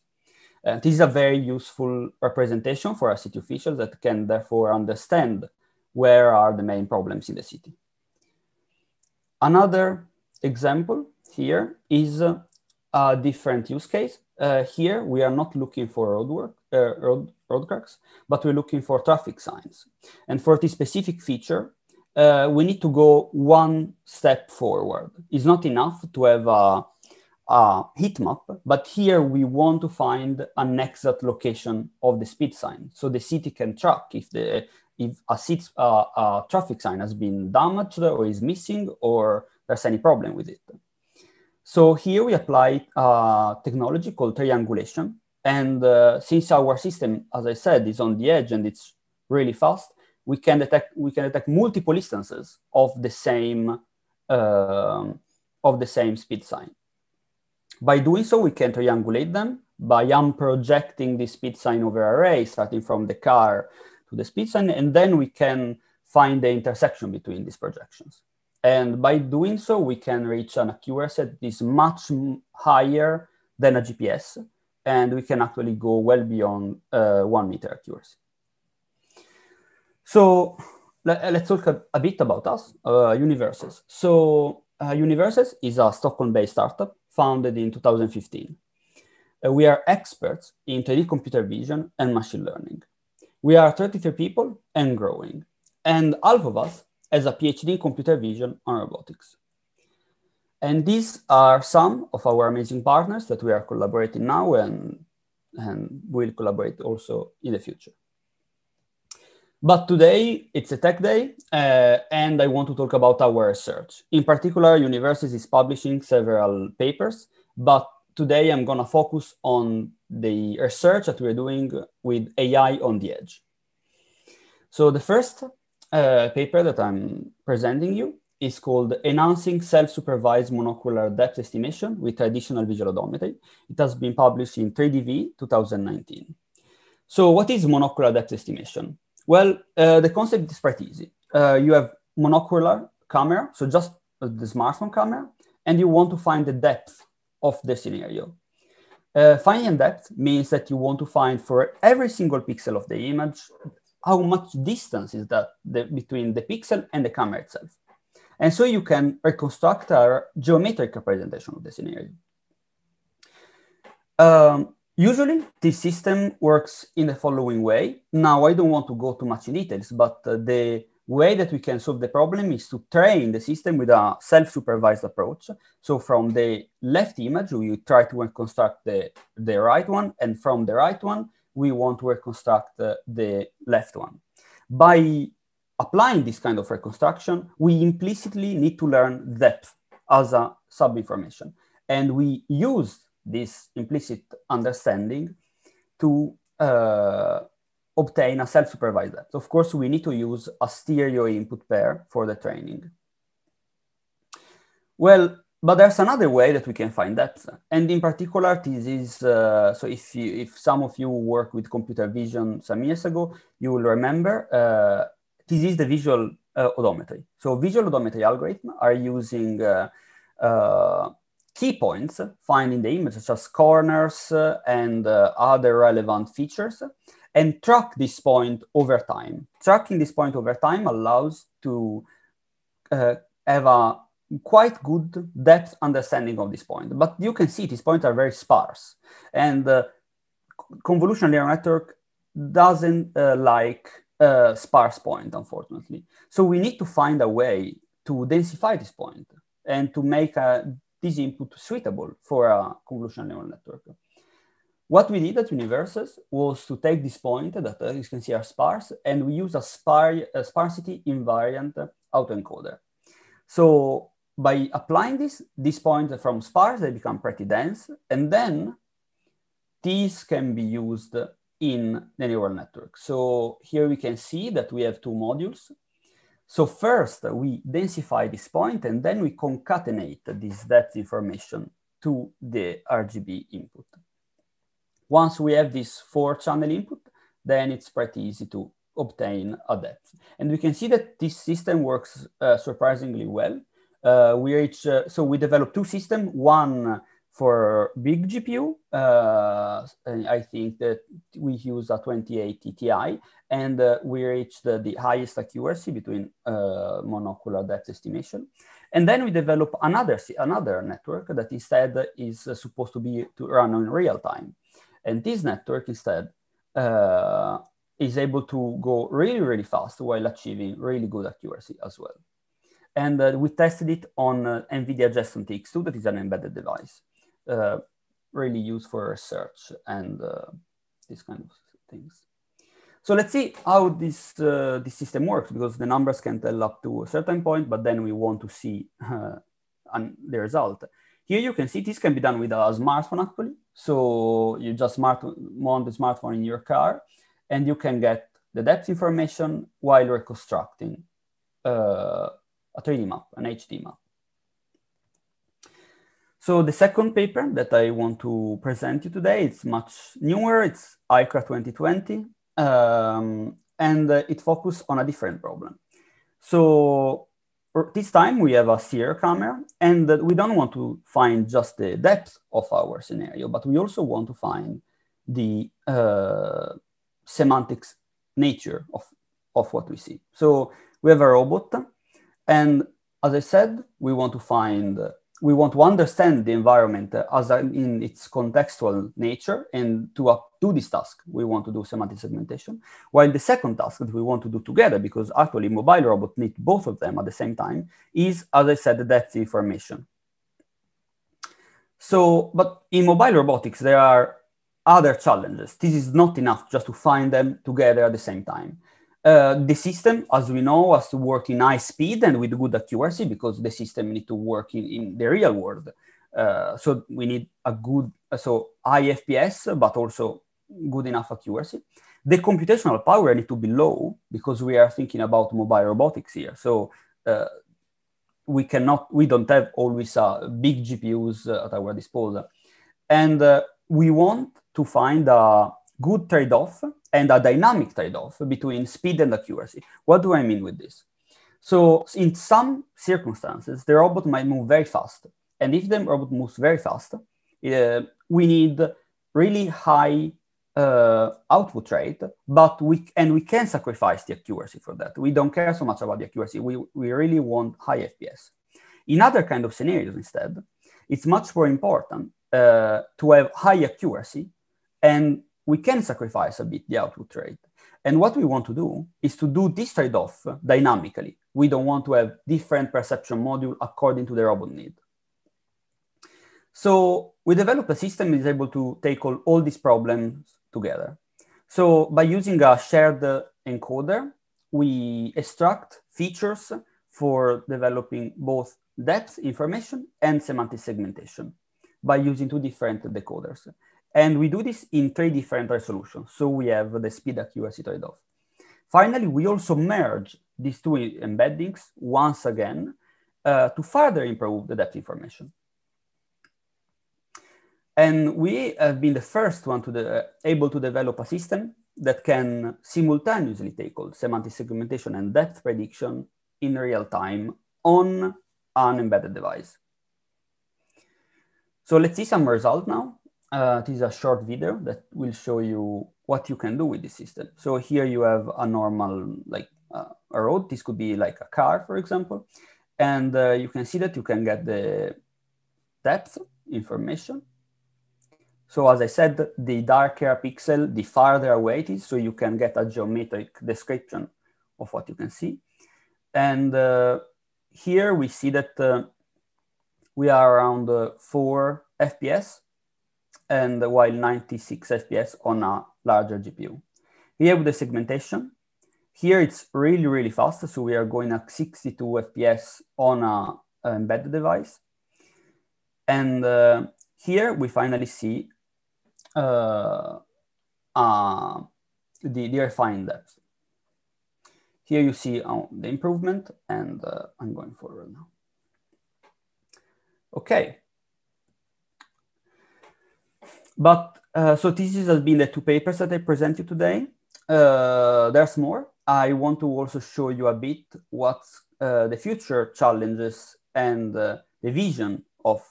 Uh, this is a very useful representation for a city official that can therefore understand where are the main problems in the city. Another example here is a different use case. Uh, here, we are not looking for roadwork, uh, road, road cracks, but we're looking for traffic signs. And for this specific feature, uh, we need to go one step forward. It's not enough to have a, a heat map, but here we want to find an exact location of the speed sign. So the city can track if the if a, seat, uh, a traffic sign has been damaged or is missing or there's any problem with it. So here we apply technology called triangulation. And uh, since our system, as I said, is on the edge and it's really fast, we can detect we can detect multiple instances of the same uh, of the same speed sign. By doing so, we can triangulate them by unprojecting the speed sign over array, starting from the car to the speed sign, and then we can find the intersection between these projections. And by doing so, we can reach an accuracy that is much higher than a GPS, and we can actually go well beyond uh, one meter accuracy. So let, us talk a, a, bit about us, uh, Univrses. So uh, Univrses is a Stockholm-based startup founded in 2015. Uh, we are experts in 3D computer vision and machine learning. We are 33 people and growing, and half of us has a PhD in computer vision and robotics. And these are some of our amazing partners that we are collaborating now and, and will collaborate also in the future. But today it's a tech day, uh, and I want to talk about our research. In particular, Univrses is publishing several papers, but today I'm gonna focus on the research that we're doing with AI on the edge. So the first uh, paper that I'm presenting you is called Enhancing Self-Supervised Monocular Depth Estimation with Traditional Visual Odometry. It has been published in 3DV 2019. So what is monocular depth estimation? Well, uh, the concept is pretty easy. Uh, you have monocular camera, so just the smartphone camera, and you want to find the depth of the scenario. Uh, finding depth means that you want to find for every single pixel of the image how much distance is that the, between the pixel and the camera itself. And so you can reconstruct a geometric representation of the scenario. Um, usually, this system works in the following way. Now, I don't want to go too much in details, but uh, the way that we can solve the problem is to train the system with a self-supervised approach. So from the left image, we try to reconstruct the, the right one, and from the right one, we want to reconstruct the left one. By applying this kind of reconstruction, we implicitly need to learn depth as a sub-information. And we use this implicit understanding to uh, obtain a self-supervised depth. Of course, we need to use a stereo input pair for the training. Well, but there's another way that we can find depth. And in particular, this is, uh, so if, you, if some of you work with computer vision some years ago, you will remember, uh, this is the visual uh, odometry. So visual odometry algorithms are using uh, uh, key points found in the image, such as corners uh, and other relevant features, and track this point over time. Tracking this point over time allows to have a quite good depth understanding of this point. But you can see these points are very sparse. And uh, convolutional neural network doesn't uh, like uh, sparse point, unfortunately. So we need to find a way to densify this point and to make uh, this input suitable for a convolutional neural network. What we did at Univrses was to take this point that uh, you can see are sparse, and we use a, spar a sparsity invariant autoencoder. So by applying this, these points from sparse, they become pretty dense. And then these can be used in the neural network. So here we can see that we have two modules. So first we densify this point and then we concatenate this depth information to the RGB input. Once we have this four channel input, then it's pretty easy to obtain a depth. And we can see that this system works uh, surprisingly well uh, we reach, uh, so we developed two systems, one for big GPU, uh, I think that we use a 2080 Ti, and uh, we reached the, the, highest accuracy between uh, monocular depth estimation. And then we develop another, another network that instead is supposed to be to run in real time. And this network instead uh, is able to go really, really fast while achieving really good accuracy as well. And uh, we tested it on uh, NVIDIA Jetson TX2, that is an embedded device, uh, really used for research and uh, these kind of things. So let's see how this, uh, this system works, because the numbers can tell up to a certain point, but then we want to see uh, the result. Here you can see this can be done with a smartphone actually. So you just smart, mount the smartphone in your car and you can get the depth information while reconstructing uh, a 3D map, an HD map. So the second paper that I want to present you today, it's much newer. It's ICRA 2020. Um, and uh, it focuses on a different problem. So this time we have a SEER camera and we don't want to find just the depth of our scenario, but we also want to find the uh, semantics nature of, of what we see. So we have a robot and as I said, we want to find we want to understand the environment as in its contextual nature and to uh, do this task. We want to do semantic segmentation. While the second task that we want to do together because actually mobile robot need both of them at the same time is as i said the depth information. So but in mobile robotics there are other challenges. This is not enough just to find them together at the same time uh, the system, as we know, has to work in high speed and with good accuracy because the system need to work in, in the real world. Uh, so we need a good, uh, so high FPS, but also good enough accuracy. The computational power need to be low because we are thinking about mobile robotics here. So uh, we cannot, we don't have always uh, big GPUs at our disposal. And we want to find a good trade-off and a dynamic trade-off between speed and accuracy. What do I mean with this? So in some circumstances, the robot might move very fast. And if the robot moves very fast, uh, we need really high uh, output rate, but we and we can sacrifice the accuracy for that. We don't care so much about the accuracy. We, we really want high FPS. In other kind of scenarios instead, it's much more important uh, to have high accuracy and we can sacrifice a bit the output rate. And what we want to do is to do this trade-off dynamically. We don't want to have different perception module according to the robot need. So we develop a system that is able to tackle all these problems together. So by using a shared encoder, we extract features for developing both depth information and semantic segmentation by using two different decoders. And we do this in three different resolutions. So we have the speed accuracy trade-off. Finally, we also merge these two embeddings once again uh, to further improve the depth information. And we have been the first one to the, uh, able to develop a system that can simultaneously take tackle semantic segmentation and depth prediction in real time on an embedded device. So let's see some results now uh, this is a short video that will show you what you can do with this system. So here you have a normal, like uh, a road. This could be like a car, for example. And uh, you can see that you can get the depth information. So as I said, the darker pixel, the farther away it is, so you can get a geometric description of what you can see. And uh, here we see that uh, we are around uh, 4 FPS and while 96 FPS on a larger GPU. Here with the segmentation, here it's really, really fast. So we are going at 62 FPS on a, embedded device. And uh, here we finally see uh, uh, the, the refined depth. Here you see uh, the improvement and uh, I'm going forward now. Okay, but uh, so this has been the two papers that I present you today. Uh, there's more. I want to also show you a bit what uh, the future challenges and uh, the vision of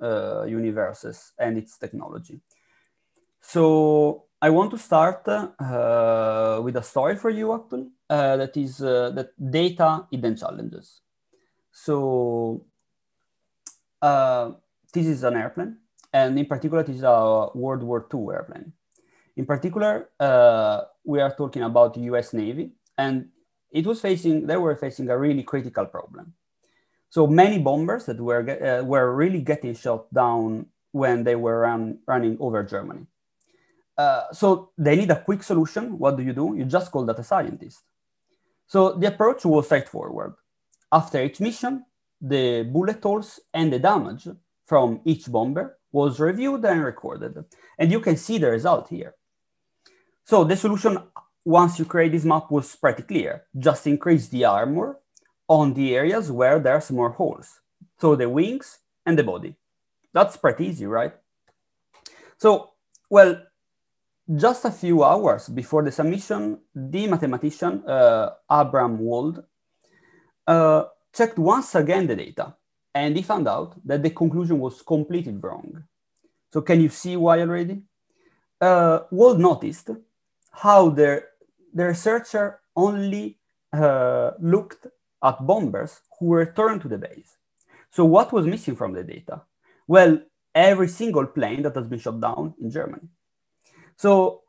uh, Univrses and its technology. So I want to start uh, with a story for you, actually, that is that data hidden challenges. So this is an airplane and in particular, this is a World War II airplane. In particular, uh, we are talking about the US Navy, and it was facing, they were facing a really critical problem. So many bombers that were, uh, were really getting shot down when they were run, running over Germany. Uh, so they need a quick solution. What do you do? You just call data scientist. So the approach was straightforward. After each mission, the bullet holes and the damage from each bomber was reviewed and recorded. And you can see the result here. So the solution, once you create this map, was pretty clear. Just increase the armor on the areas where there's more holes. So the wings and the body. That's pretty easy, right? So, well, just a few hours before the submission, the mathematician uh, Abraham Wald uh, checked once again the data and he found out that the conclusion was completely wrong. So can you see why already? Uh, Wald noticed how the, the researcher only uh, looked at bombers who returned to the base. So what was missing from the data? Well, every single plane that has been shot down in Germany. So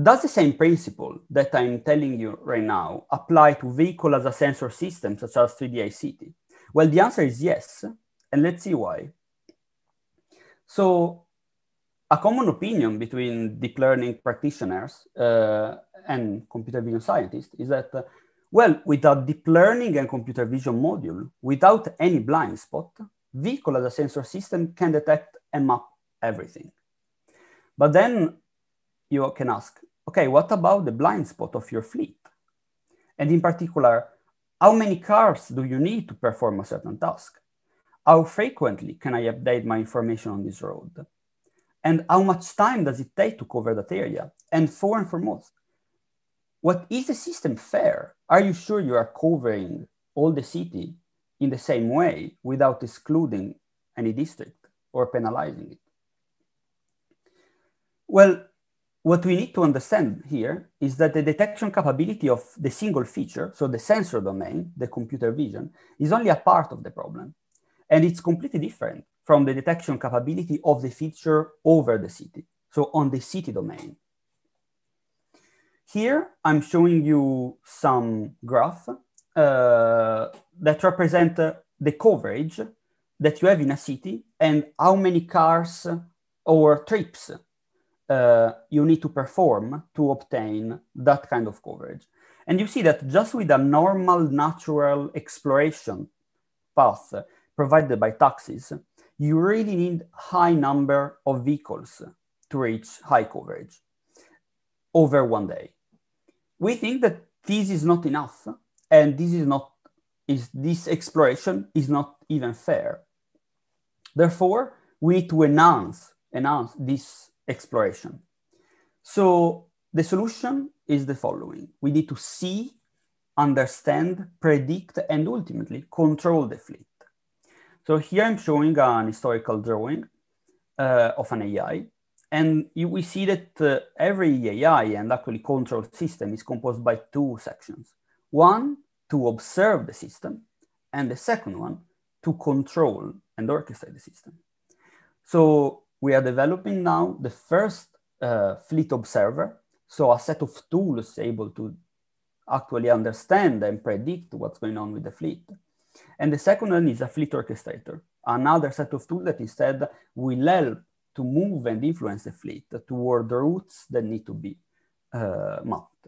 does the same principle that I'm telling you right now apply to vehicle as a sensor system such as 3D AI City? Well, the answer is yes, and let's see why. So a common opinion between deep learning practitioners uh, and computer vision scientists is that, uh, well, with a deep learning and computer vision module, without any blind spot, vehicle as a sensor system can detect and map everything. But then you can ask, okay, what about the blind spot of your fleet? And in particular, how many cars do you need to perform a certain task? How frequently can I update my information on this road? And how much time does it take to cover that area? And for and foremost, what is the system fair? Are you sure you are covering all the city in the same way without excluding any district or penalizing it? Well, what we need to understand here is that the detection capability of the single feature, so the sensor domain, the computer vision, is only a part of the problem. And it's completely different from the detection capability of the feature over the city, so on the city domain. Here, I'm showing you some graph uh, that represent uh, the coverage that you have in a city and how many cars or trips uh, you need to perform to obtain that kind of coverage. And you see that just with a normal natural exploration path provided by taxis, you really need high number of vehicles to reach high coverage over one day. We think that this is not enough, and this is not is this exploration is not even fair. Therefore, we need to enhance enhance this exploration. So the solution is the following. We need to see, understand, predict, and ultimately control the fleet. So here I'm showing an historical drawing uh, of an AI. And you, we see that uh, every AI and actually control system is composed by two sections. One, to observe the system, and the second one, to control and orchestrate the system. So we are developing now the first uh, fleet observer, so a set of tools able to actually understand and predict what's going on with the fleet. And the second one is a fleet orchestrator, another set of tools that instead will help to move and influence the fleet toward the routes that need to be uh, mapped.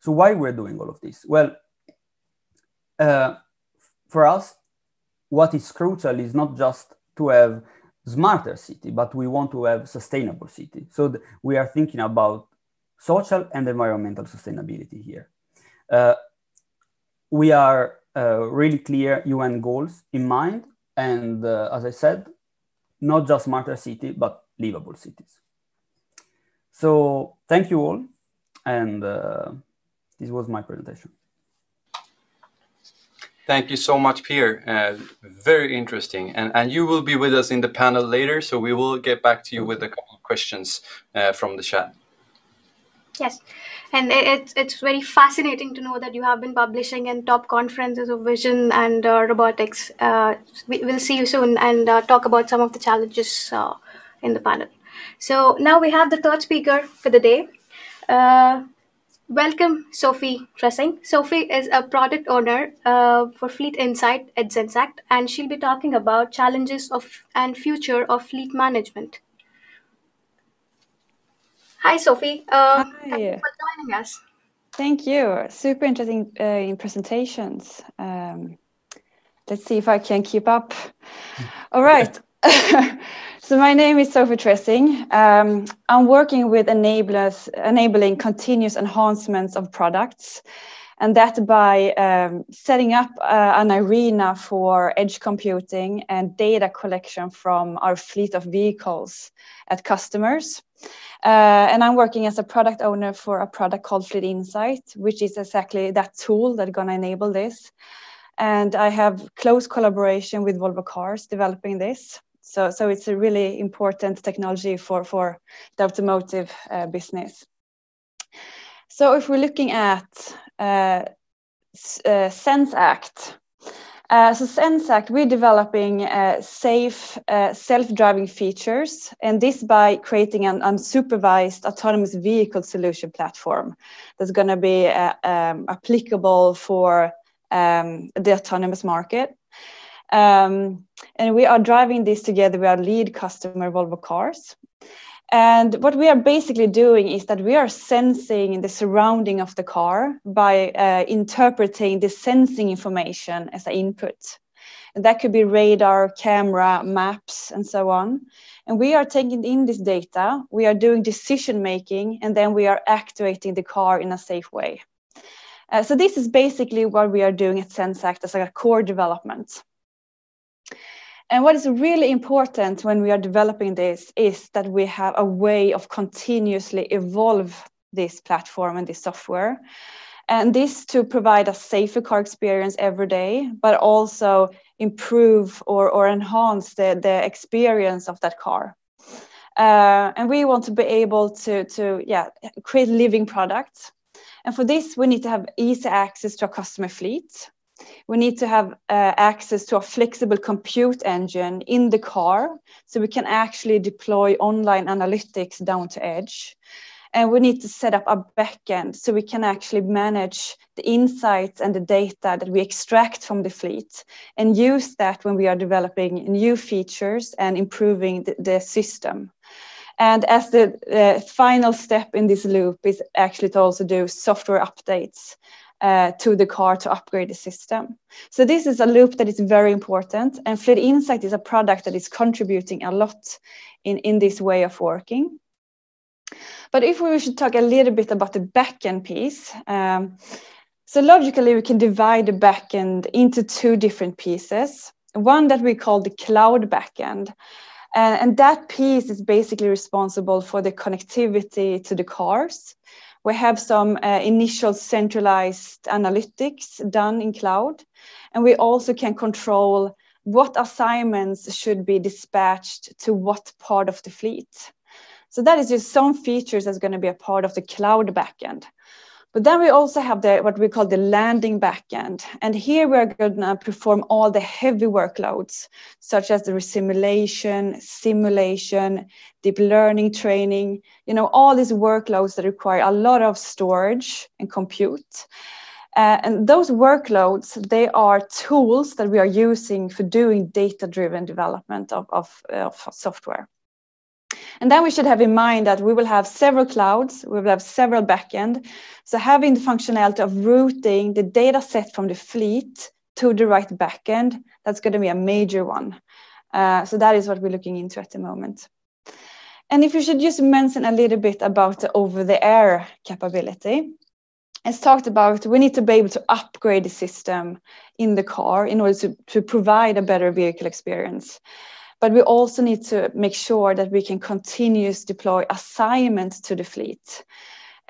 So why we're doing all of this? Well, uh, for us, what is crucial is not just to have smarter city, but we want to have sustainable city. So we are thinking about social and environmental sustainability here. Uh, we are uh, really clear UN goals in mind. And uh, as I said, not just smarter city, but livable cities. So thank you all. And uh, this was my presentation. Thank you so much, Pier. Uh, very interesting. And, and you will be with us in the panel later, so we will get back to you with a couple of questions uh, from the chat. Yes, and it's it's very fascinating to know that you have been publishing in top conferences of vision and uh, robotics. Uh, we, will see you soon and uh, talk about some of the challenges uh, in the panel. So now we have the third speaker for the day. Uh, Welcome, Sofie Tressing. Sofie is a product owner uh, for Fleet Insight at Zenseact, and she'll be talking about challenges of and future of fleet management. Hi, Sofie. Uh, Hi. Thank you for joining us. Thank you. Super interesting uh, in presentations. Um, let's see if I can keep up. (laughs) All right. (laughs) so my name is Sofie Tressing. Um, I'm working with enablers, enabling continuous enhancements of products. and that by um, setting up uh, an arena for edge computing and data collection from our fleet of vehicles at customers. Uh, and I'm working as a product owner for a product called Fleet Insight, which is exactly that tool that's going to enable this. And I have close collaboration with Volvo Cars developing this. So, so it's a really important technology for, for the automotive uh, business. So if we're looking at uh, uh, Zenseact, uh, so Zenseact, we're developing uh, safe uh, self-driving features, and this by creating an unsupervised autonomous vehicle solution platform that's going to be uh, um, applicable for um, the autonomous market. Um, and we are driving this together with our lead customer, Volvo Cars. And what we are basically doing is that we are sensing the surrounding of the car by uh, interpreting the sensing information as an input. And that could be radar, camera, maps, and so on. And we are taking in this data, we are doing decision making, and then we are activating the car in a safe way. Uh, so this is basically what we are doing at Zenseact as a core development. And what is really important when we are developing this is that we have a way of continuously evolve this platform and this software. And this to provide a safer car experience every day, but also improve or, or enhance the, the experience of that car. Uh, and we want to be able to, to yeah, create living products. And for this, we need to have easy access to a customer fleet we need to have uh, access to a flexible compute engine in the car so we can actually deploy online analytics down to edge. And we need to set up a backend so we can actually manage the insights and the data that we extract from the fleet and use that when we are developing new features and improving the, the system. And as the uh, final step in this loop is actually to also do software updates uh, to the car to upgrade the system. So this is a loop that is very important. And Fleet Insight is a product that is contributing a lot in, in this way of working. But if we should talk a little bit about the backend piece, um, so logically we can divide the backend into two different pieces. One that we call the cloud backend. Uh, and that piece is basically responsible for the connectivity to the cars we have some uh, initial centralized analytics done in cloud, and we also can control what assignments should be dispatched to what part of the fleet. So that is just some features that's going to be a part of the cloud backend. But then we also have the what we call the landing backend. And here we're going to perform all the heavy workloads, such as the resimulation, simulation, deep learning training, you know, all these workloads that require a lot of storage and compute. Uh, and those workloads, they are tools that we are using for doing data-driven development of, of, of software. And then we should have in mind that we will have several clouds, we will have several backend. So having the functionality of routing the data set from the fleet to the right backend, that's going to be a major one. Uh, so that is what we're looking into at the moment. And if you should just mention a little bit about the over-the-air capability, as talked about, we need to be able to upgrade the system in the car in order to, to provide a better vehicle experience. But we also need to make sure that we can continuously deploy assignments to the fleet.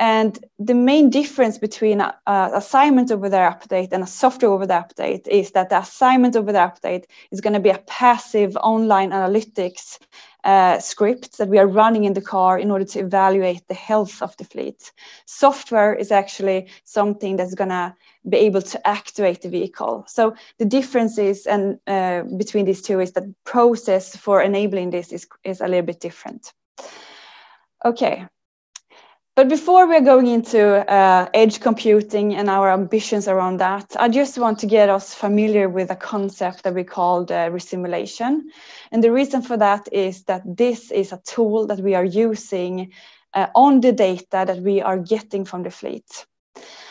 And the main difference between an assignment over the update and a software over the update is that the assignment over the update is going to be a passive online analytics uh, script that we are running in the car in order to evaluate the health of the fleet. Software is actually something that's going to be able to activate the vehicle. So the difference is, and uh, between these two is that process for enabling this is, is a little bit different. Okay, but before we're going into uh, edge computing and our ambitions around that, I just want to get us familiar with a concept that we call uh, resimulation. And the reason for that is that this is a tool that we are using uh, on the data that we are getting from the fleet.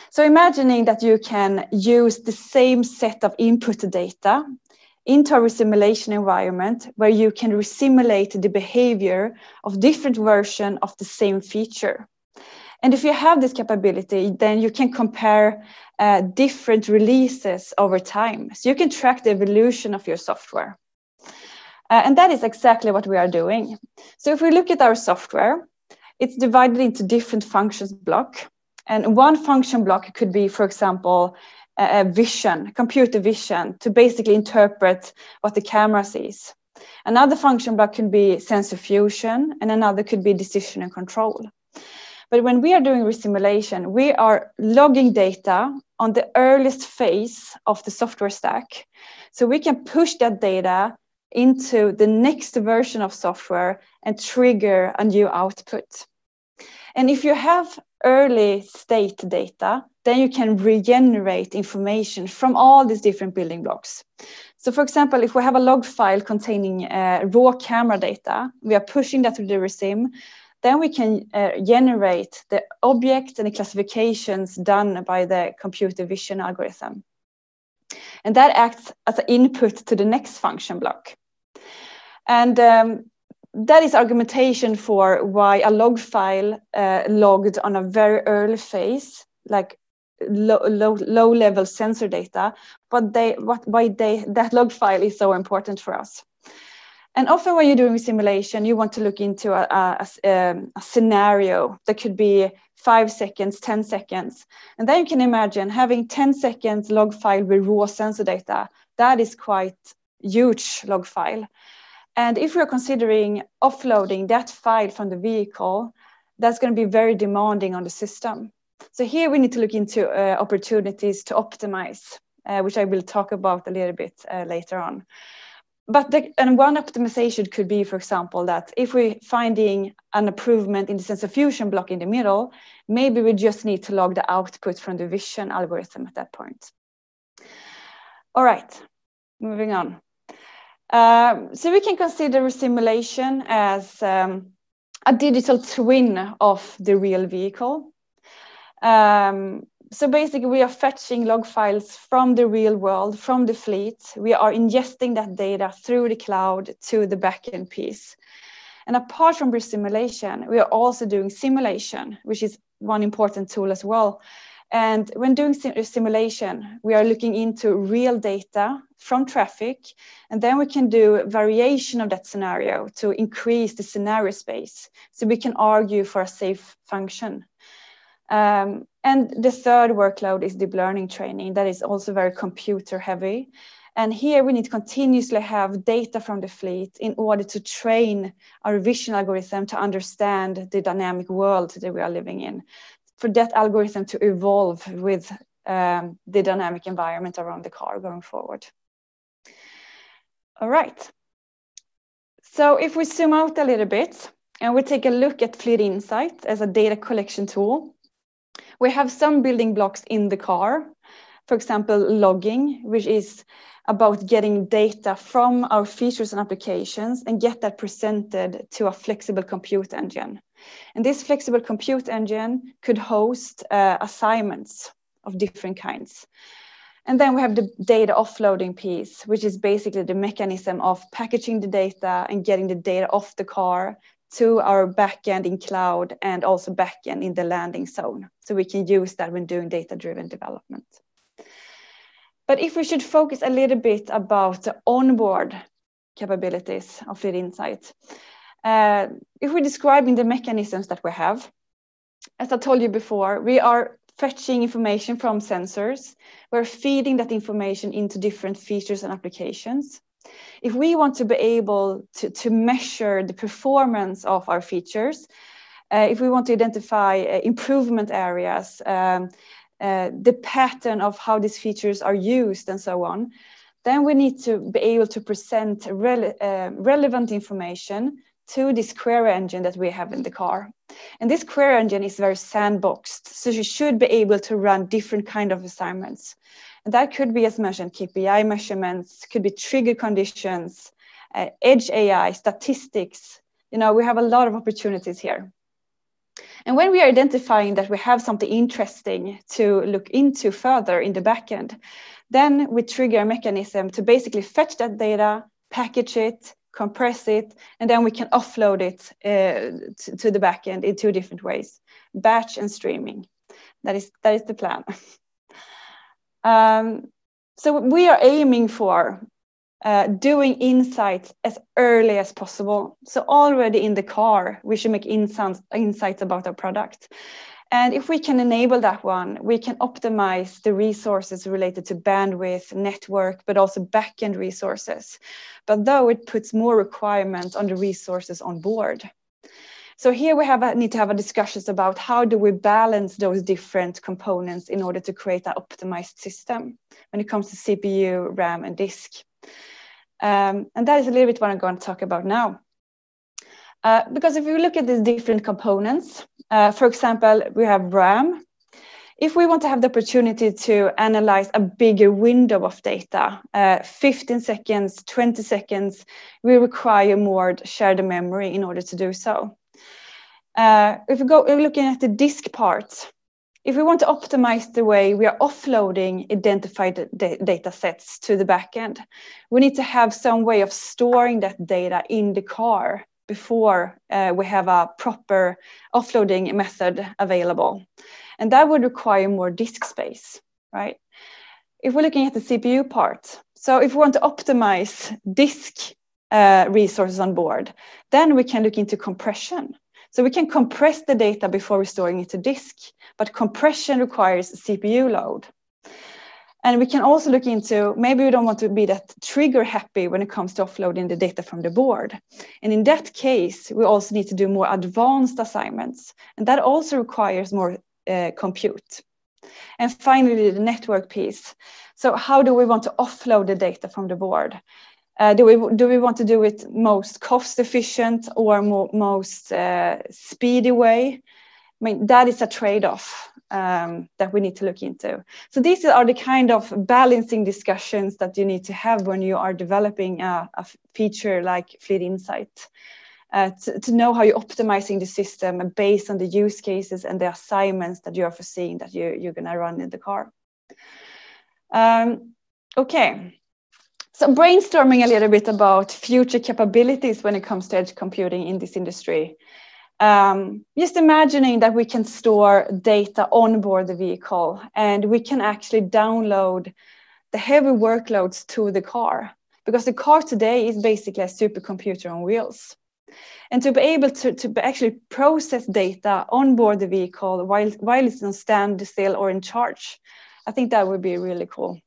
So imagining that you can use the same set of input data into a resimulation environment where you can resimulate the behavior of different version of the same feature. And if you have this capability, then you can compare uh, different releases over time. So you can track the evolution of your software. Uh, and that is exactly what we are doing. So if we look at our software, it's divided into different functions block. And one function block could be, for example, a vision, computer vision, to basically interpret what the camera sees. Another function block could be sensor fusion, and another could be decision and control. But when we are doing resimulation, we are logging data on the earliest phase of the software stack. So we can push that data into the next version of software and trigger a new output. And if you have early state data, then you can regenerate information from all these different building blocks. So for example, if we have a log file containing uh, raw camera data, we are pushing that through the resim, then we can uh, generate the objects and the classifications done by the computer vision algorithm. And that acts as an input to the next function block. And um, that is argumentation for why a log file uh, logged on a very early phase, like low, low, low level sensor data, but they, what, why they, that log file is so important for us. And often when you're doing simulation, you want to look into a, a, a, um, a, scenario that could be five seconds, 10 seconds. And then you can imagine having 10 seconds log file with raw sensor data. That is quite huge log file. And if we're considering offloading that file from the vehicle, that's going to be very demanding on the system. So here we need to look into uh, opportunities to optimize, uh, which I will talk about a little bit uh, later on but the, and one optimization could be, for example, that if we're finding an improvement in the sensor fusion block in the middle, maybe we just need to log the output from the vision algorithm at that point. All right, moving on. Um, so we can consider simulation as um, a digital twin of the real vehicle. Um, so basically we are fetching log files from the real world, from the fleet. We are ingesting that data through the cloud to the backend piece. And apart from resimulation, we are also doing simulation, which is one important tool as well. And when doing sim simulation, we are looking into real data from traffic, and then we can do variation of that scenario to increase the scenario space. So we can argue for a safe function. Um, and the third workload is deep learning training that is also very computer heavy. And here we need to continuously have data from the fleet in order to train our vision algorithm to understand the dynamic world that we are living in. For that algorithm to evolve with um, the dynamic environment around the car going forward. All right. So if we zoom out a little bit and we take a look at Fleet Insight as a data collection tool, we have some building blocks in the car, for example, logging, which is about getting data from our features and applications and get that presented to a flexible compute engine. And this flexible compute engine could host uh, assignments of different kinds. And then we have the data offloading piece, which is basically the mechanism of packaging the data and getting the data off the car to our backend in cloud and also backend in the landing zone. So we can use that when doing data-driven development. But if we should focus a little bit about the onboard capabilities of Fleet Insight, uh, if we're describing the mechanisms that we have, as I told you before, we are fetching information from sensors. We're feeding that information into different features and applications if we want to be able to, to measure the performance of our features, uh, if we want to identify uh, improvement areas, um, uh, the pattern of how these features are used and so on, then we need to be able to present rele uh, relevant information to this query engine that we have in the car. And this query engine is very sandboxed, so you should be able to run different kind of assignments. And that could be, as mentioned, KPI measurements, could be trigger conditions, uh, edge AI, statistics. You know, we have a lot of opportunities here. And when we are identifying that we have something interesting to look into further in the backend, then we trigger a mechanism to basically fetch that data, package it, compress it, and then we can offload it uh, to, to, the backend in two different ways, batch and streaming. That is, that is the plan. (laughs) um, so we are aiming for uh, doing insights as early as possible. So already in the car, we should make insights, insights about our product. And if we can enable that one, we can optimize the resources related to bandwidth, network, but also backend resources. But though it puts more requirements on the resources on board. So here we have a, need to have a discussions about how do we balance those different components in order to create an optimized system when it comes to CPU, RAM, and disk. Um, and that is a little bit what I'm going to talk about now. Uh, because if we look at the different components, uh, for example, we have RAM. If we want to have the opportunity to analyze a bigger window of data, uh, 15 seconds, 20 seconds, we require more shared memory in order to do so. Uh, if we go we're looking at the disk part, if we want to optimize the way we are offloading identified data sets to the backend, we need to have some way of storing that data in the car before uh, we have a proper offloading method available. And that would require more disk space, right? If we're looking at the CPU part, so if we want to optimize disk uh, resources on board, then we can look into compression. So we can compress the data before we're it to disk, but compression requires CPU load. And we can also look into maybe we don't want to be that trigger happy when it comes to offloading the data from the board. And in that case, we also need to do more advanced assignments. And that also requires more uh, compute. And finally, the network piece. So how do we want to offload the data from the board? Uh, do, we, do we want to do it most cost efficient or more, most uh, speedy way? I mean, that is a trade-off um, that we need to look into. So these are the kind of balancing discussions that you need to have when you are developing a, a feature like Fleet Insight. Uh, to, to, know how you're optimizing the system based on the use cases and the assignments that you are foreseeing that you, you're going to run in the car. Um, okay, so brainstorming a little bit about future capabilities when it comes to edge computing in this industry. Um, just imagining that we can store data on board the vehicle and we can actually download the heavy workloads to the car. Because the car today is basically a supercomputer on wheels. And to be able to, to actually process data on board the vehicle while, while it's on standstill or in charge i think that would be really cool.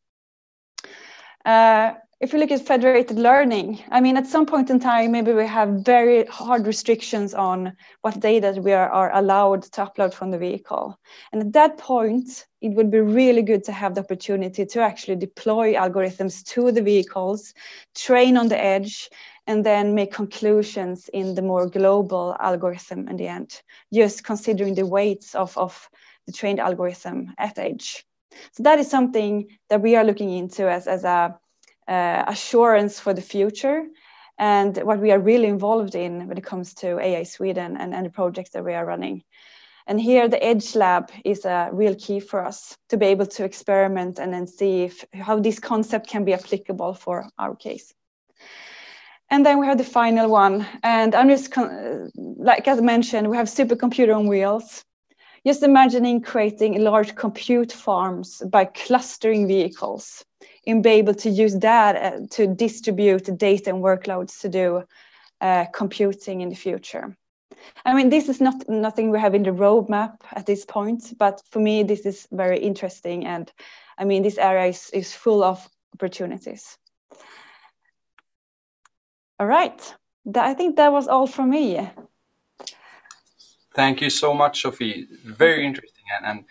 Uh, if we look at federated learning, I mean, at some point in time, maybe we have very hard restrictions on what data we are, are, allowed to upload from the vehicle. And at that point, it would be really good to have the opportunity to actually deploy algorithms to the vehicles, train on the edge, and then make conclusions in the more global algorithm in the end, just considering the weights of, of the trained algorithm at edge. So that is something that we are looking into as, as a uh, assurance for the future and what we are really involved in when it comes to AI Sweden and, and the projects that we are running. And here the Edge Lab is a real key for us to be able to experiment and then see if, how this concept can be applicable for our case. And then we have the final one. And I'm just, like I mentioned, we have supercomputer on wheels. Just imagining creating large compute farms by clustering vehicles and be able to use that uh, to distribute data and workloads to do uh, computing in the future. I mean, this is not nothing we have in the roadmap at this point, but for me, this is very interesting. And I mean, this area is, is full of opportunities. All right, I think that was all from me. Thank you so much, Sofie. Very interesting and, and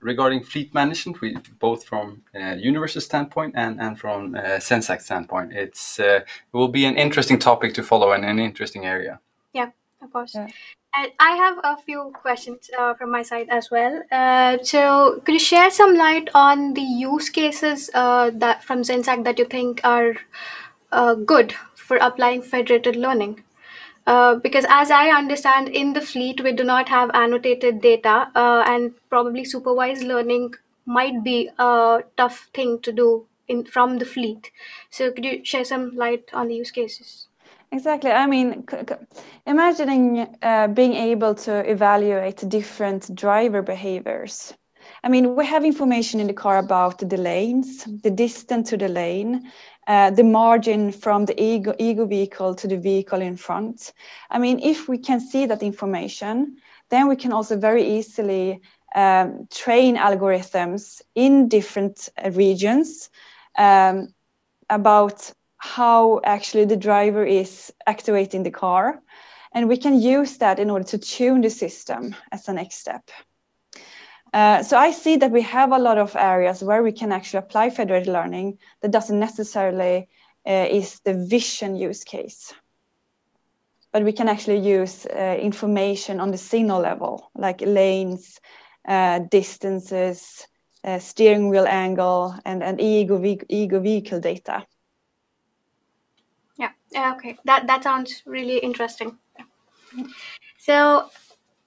regarding fleet management, we both from uh, Univrses's standpoint and, and from uh, Zenseact standpoint, it's uh, it will be an interesting topic to follow and an interesting area. Yeah, of course. Yeah. And I have a few questions uh, from my side as well. Uh, so, could you share some light on the use cases uh, that from Zenseact that you think are uh, good for applying federated learning? Uh, because as I understand, in the fleet, we do not have annotated data, uh, and probably supervised learning might be a tough thing to do in from the fleet. So could you share some light on the use cases? Exactly. I mean, imagining uh, being able to evaluate different driver behaviors. I mean, we have information in the car about the lanes, the distance to the lane, uh, the margin from the ego, ego vehicle to the vehicle in front. I mean, if we can see that information, then we can also very easily um, train algorithms in different uh, regions um, about how actually the driver is activating the car. And we can use that in order to tune the system as a next step. Uh, so I see that we have a lot of areas where we can actually apply federated learning that doesn't necessarily uh, is the vision use case. But we can actually use uh, information on the signal level, like lanes, uh, distances, uh, steering wheel angle, and, and ego, ego vehicle data. Yeah, okay. That that sounds really interesting. So,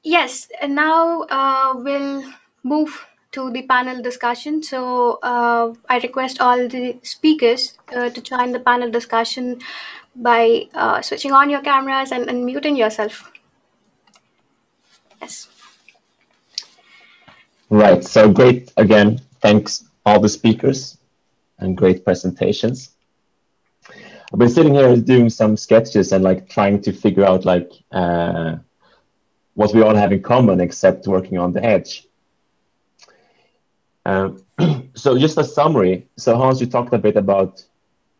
yes, and now uh, we'll move to the panel discussion. So, uh, I request all the speakers uh, to join the panel discussion by uh, switching on your cameras and, and muting yourself. Yes. Right. So great again. Thanks all the speakers and great presentations. I've been sitting here doing some sketches and like trying to figure out like uh, what we all have in common except working on the edge. Um, (clears throat) so just a summary. So Hans, you talked a bit about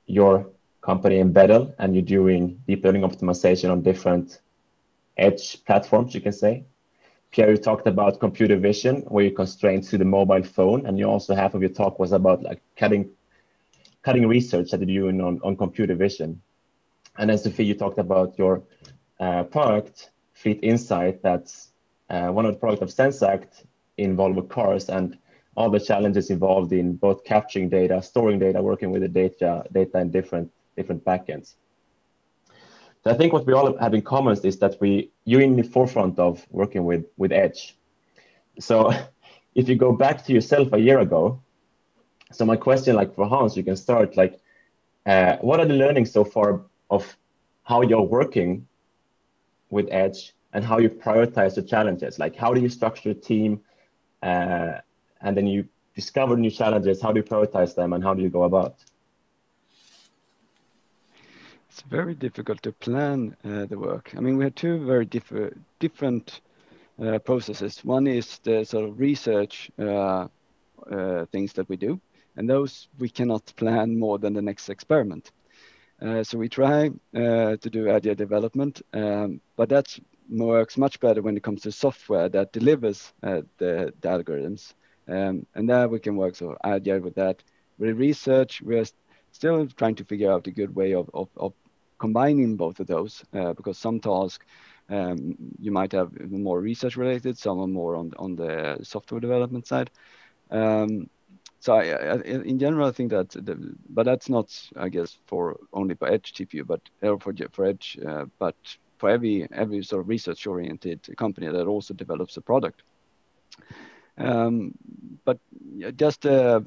your company EmbeDL and you're doing deep learning optimization on different edge platforms, you can say. Pier, you talked about computer vision, where you're constrained to the mobile phone, and you also half of your talk was about like cutting cutting research that you're doing on, on computer vision. And then Sofie, you talked about your uh, product, Fleet Insight, that's uh, one of the products of Zenseact in Volvo cars and all the challenges involved in both capturing data, storing data, working with the data, data in different, different backends. So I think what we all have in common is that we, you're in the forefront of working with, with Edge. So (laughs) if you go back to yourself a year ago, so my question, like for Hans, you can start like, uh, what are the learnings so far of how you're working with Edge and how you prioritize the challenges? Like, how do you structure a team, uh, and then you discover new challenges? How do you prioritize them, and how do you go about? It's very difficult to plan uh, the work. I mean, we have two very different different uh, processes. One is the sort of research uh, uh, things that we do, and those we cannot plan more than the next experiment. Uh, so we try uh, to do idea development, um, but that works much better when it comes to software that delivers the, the, algorithms. Um, and there we can work so agile with that. With research, we're still trying to figure out a good way of, of, of combining both of those uh, because some tasks um, you might have more research related, some are more on, on the software development side. Um, so I, I, in general, I think that, the, but that's not, I guess, for only for Edge TPU, but uh, for for Edge, uh, but for every every sort of research-oriented company that also develops a product. Um, but just, uh,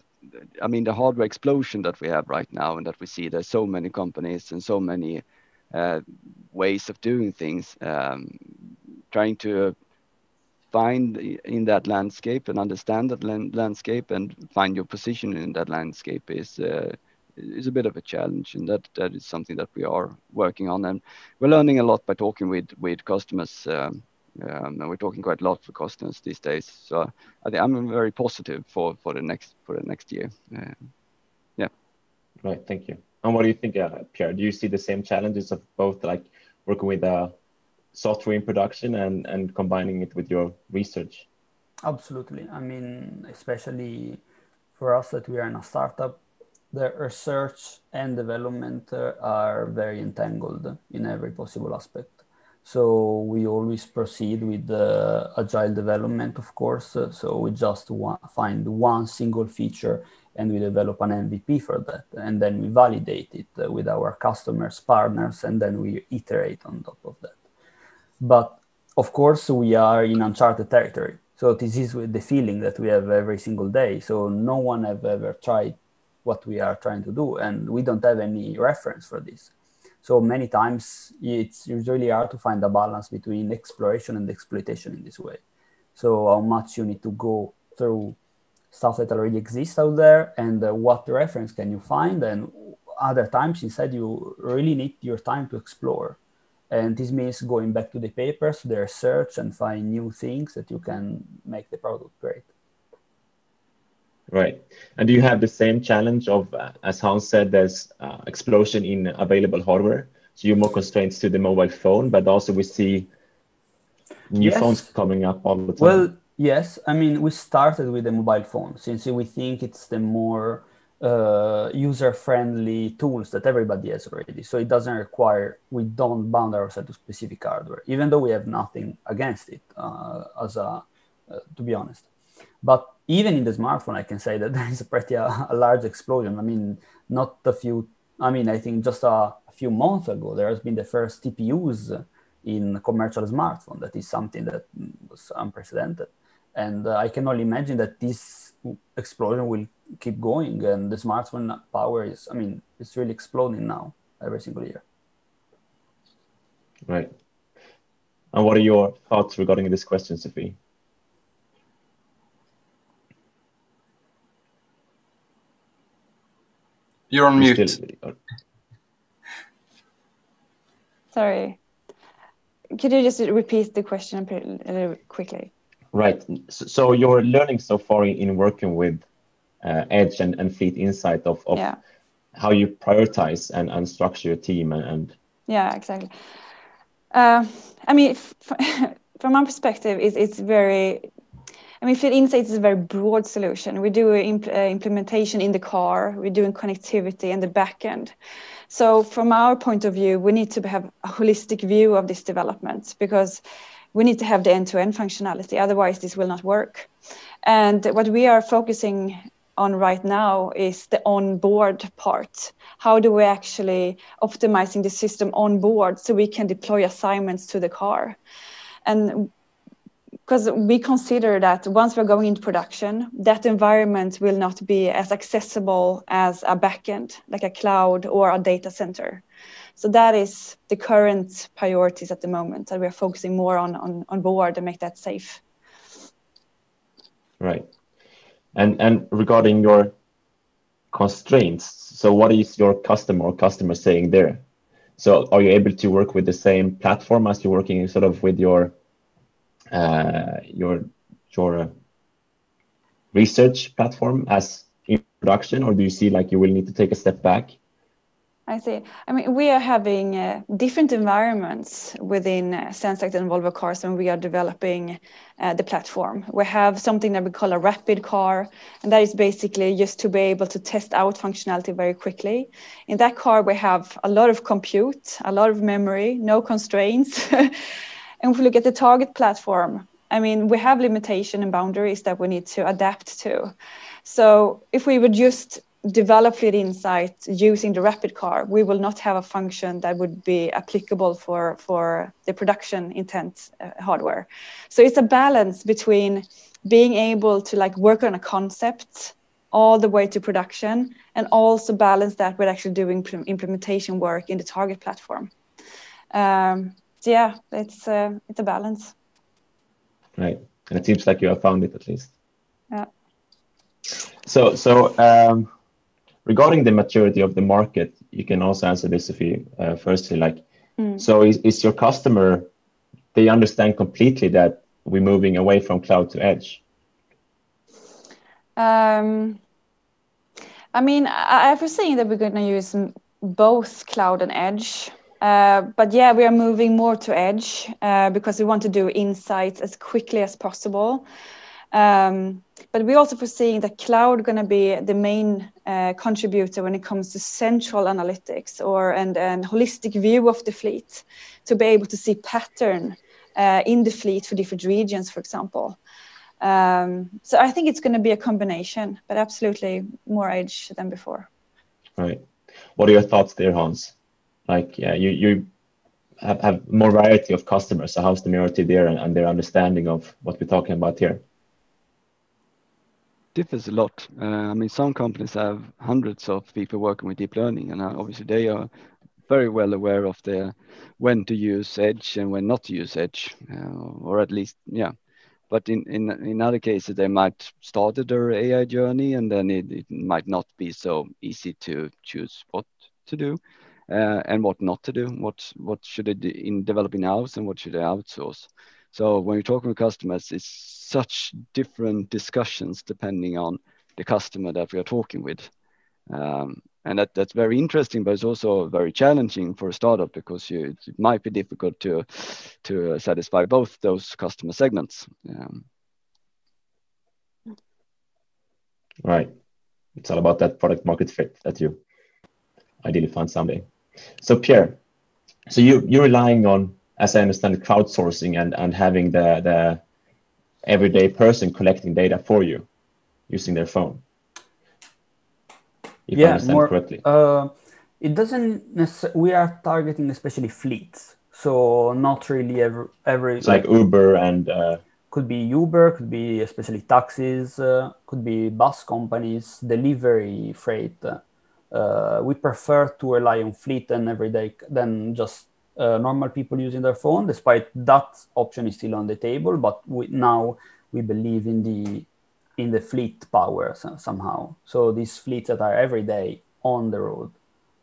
I mean, the hardware explosion that we have right now, and that we see there's so many companies and so many uh, ways of doing things, um, trying to find in that landscape and understand that landscape and find your position in that landscape is uh, is a bit of a challenge. And that that is something that we are working on. And we're learning a lot by talking with with customers um, and we're talking quite a lot for customers these days so I think I'm very positive for for the next for the next year uh, yeah right thank you and what do you think uh, Pier do you see the same challenges of both like working with uh, software in production and, and combining it with your research? Absolutely. I mean, especially for us that we are in a startup, the research and development uh, are very entangled in every possible aspect. So we always proceed with the agile development, of course. So we just find one single feature and we develop an MVP for that. And then we validate it with our customers, partners, and then we iterate on top of that. But of course, we are in uncharted territory. So this is the feeling that we have every single day. So no one have ever tried what we are trying to do, and we don't have any reference for this. So many times it's really hard to find a balance between exploration and exploitation in this way. So how much you need to go through stuff that already exists out there and uh, what reference can you find and other times instead you really need your time to explore and this means going back to the papers the research and find new things that you can make the product great right and do you have the same challenge of uh, as hans said there's uh, explosion in available hardware so you're more constraints to the mobile phone but also we see new yes. phones coming up all the time well yes i mean we started with the mobile phone since we think it's the more uh, user-friendly tools that everybody has already. So it doesn't require, we don't bound ourselves to specific hardware, even though we have nothing against it, uh, as a, uh, to be honest. But even in the smartphone, I can say that (laughs) there is a pretty uh, a large explosion. I mean, not a few, I mean, I think just a, a few months ago, there has been the first TPUs in commercial smartphone. That is something that was unprecedented. And uh, I can only imagine that this explosion will keep going and the smartphone power is i mean it's really exploding now every single year right and what are your thoughts regarding this question sofie you're on mute. Still... sorry. Could you just repeat the question a little quickly? Right. So you're learning so far in working with uh, edge and, and fleet insight of, of yeah. how you prioritize and, and structure your team and, and... yeah exactly. Uh, i mean (laughs) from my perspective it's, it's very I mean, Fleet Insights is a very broad solution. We do imp- uh, implementation in the car, we're doing connectivity and the backend. So, from our point of view, we need to have a holistic view of this development because we need to have the end to end functionality. Otherwise, this will not work. And what we are focusing on right now is the onboard part. How do we actually optimizing the system on board so we can deploy assignments to the car? And because we consider that once we're going into production, that environment will not be as accessible as a backend, like a cloud or a data center. So that is the current priorities at the moment that we're focusing more on, on, on board and make that safe. Right. And and regarding your constraints, so what is your customer or customer saying there? So are you able to work with the same platform as you're working sort of with your your your uh, research platform as in production, or do you see like you will need to take a step back? I see. I mean, we are having uh, different environments within uh, and Volvo Cars when we are developing uh, the platform. We have something that we call a rapid car, and that is basically just to be able to test out functionality very quickly. In that car, we have a lot of compute, a lot of memory, no constraints. (laughs) and if we look at the target platform, I mean, we have limitation and boundaries that we need to adapt to. So if we would just develop Fleet Insight using the rapid car, we will not have a function that would be applicable for, for the production intent uh, hardware. So it's a balance between being able to like work on a concept all the way to production and also balance that with actually doing implementation work in the target platform. Um, yeah, it's, uh, it's a balance. Right. And it seems like you have found it at least. Yeah. So, so um, regarding the maturity of the market, you can also answer this if you uh, firstly like. Mm. So is, is your customer they understand completely that we're moving away from cloud to edge? Um, I mean, I, I foreseen that we're going to use both cloud and edge. Uh, but yeah, we are moving more to edge uh, because we want to do insights as quickly as possible. Um, but we're also foreseeing that cloud going to be the main uh, contributor when it comes to central analytics or and, and holistic view of the fleet to be able to see pattern uh, in the fleet for different regions, for example. Um, so I think it's going to be a combination, but absolutely more edge than before. Right. What are your thoughts there, Hans? Like, yeah, you you have, have more variety of customers. So how's the majority there and, and their understanding of what we're talking about here? differs a lot. Uh, I mean, some companies have hundreds of people working with deep learning, and uh, obviously they are very well aware of the when to use edge and when not to use edge, uh, or at least yeah. But in, in in other cases, they might start their AI journey and then it, it might not be so easy to choose what to do uh, and what not to do. What what should they do in developing house and what should they outsource? So when you're talking with customers, it's such different discussions depending on the customer that we are talking with. Um, and that, that's very interesting, but it's also very challenging for a startup because you, it might be difficult to to satisfy both those customer segments. Um, right, it's all about that product market fit that you ideally find someday. So Pier, so you you're relying on, as I understand, crowdsourcing and and having the the everyday person collecting data for you using their phone if yeah, I understand more, correctly. Uh, it doesn't necessarily, we are targeting especially fleets. So not really every, every it's like, like Uber and uh, could be Uber, could be especially taxis, uh, could be bus companies, delivery freight. Uh, we prefer to rely on fleet and everyday than just uh, normal people using their phone. Despite that option is still on the table, but we, now we believe in the in the fleet power somehow. So these fleets that are every day on the road,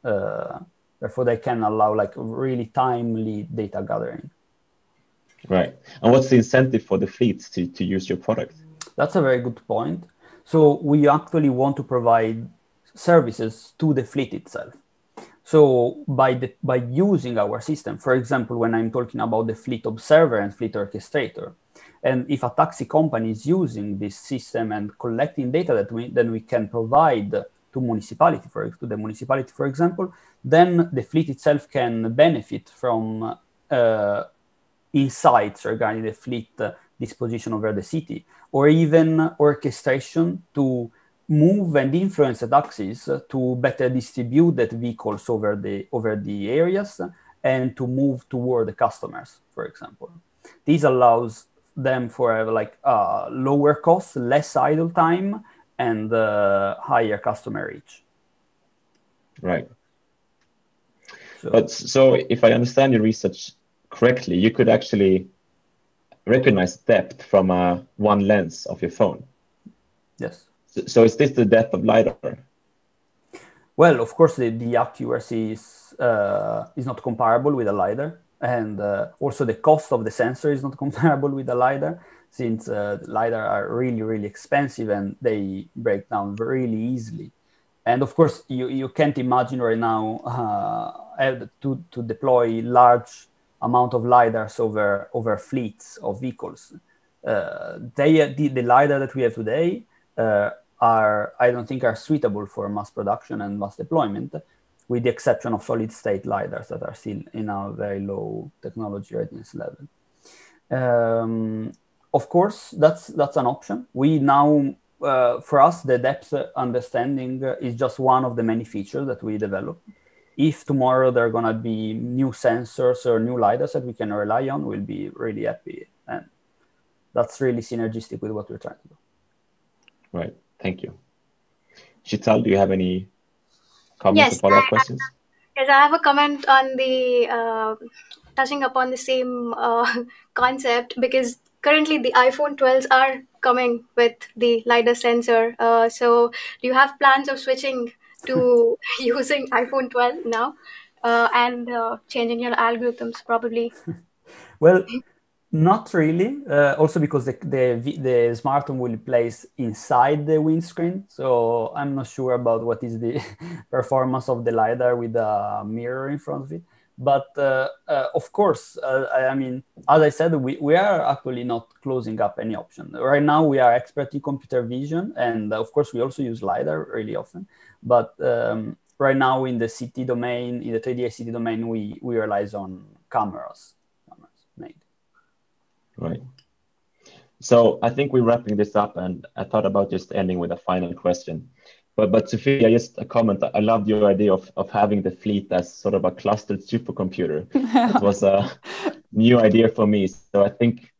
uh, therefore they can allow like really timely data gathering. Right. And what's the incentive for the fleets to, to use your product? That's a very good point. So we actually want to provide services to the fleet itself. So by the, by using our system, for example, when I'm talking about the fleet observer and fleet orchestrator, and if a taxi company is using this system and collecting data that we then we can provide to municipality, for to the municipality, for example, then the fleet itself can benefit from uh, insights regarding the fleet uh, disposition over the city, or even orchestration to move and influence the taxis to better distribute that vehicles over the over the areas and to move toward the customers, for example. This allows them for like uh, lower cost, less idle time, and uh, higher customer reach. Right. So, but so if I understand your research correctly, you could actually recognize depth from uh, one lens of your phone. Yes. So, so is this the depth of lidar? Well, of course, the, the accuracy is uh, is not comparable with a lidar and uh, also the cost of the sensor is not (laughs) comparable with a lidar since uh, lidar are really really expensive and they break down really easily and of course you, you can't imagine right now uh, to, to deploy large amount of lidars over over fleets of vehicles uh, they the, the lidar that we have today uh, are i don't think are suitable for mass production and mass deployment with the exception of solid state LiDARs that are still in a very low technology readiness level. Um, of course, that's, that's an option. We now, uh, for us, the depth understanding is just one of the many features that we develop. If tomorrow there are going to be new sensors or new LiDARs that we can rely on, we'll be really happy. And that's really synergistic with what we're trying to do. Right. Thank you. Sheetal, do you have any comments yes, or follow-up questions? Yes, I have a comment on the uh, touching upon the same uh, (laughs) concept because currently the iPhone 12s are coming with the lidar sensor. Uh, so, do you have plans of switching to (laughs) using iPhone 12 now uh, and uh, changing your algorithms probably? (laughs) well, not really. Uh, also because the, the the smartphone will place inside the windscreen, so I'm not sure about what is the (laughs) performance of the lidar with a mirror in front of it. But uh, uh, of course, uh, I mean, as I said, we, we are actually not closing up any option. Right now, we are expert in computer vision, and of course, we also use lidar really often. But um, right now, in the city domain, in the 3D city domain, we we rely on cameras Right. So I think we're wrapping this up, and I thought about just ending with a final question. But but Sophia, just a comment. I loved your idea of, of having the fleet as sort of a clustered supercomputer. (laughs) it was a new idea for me. So I think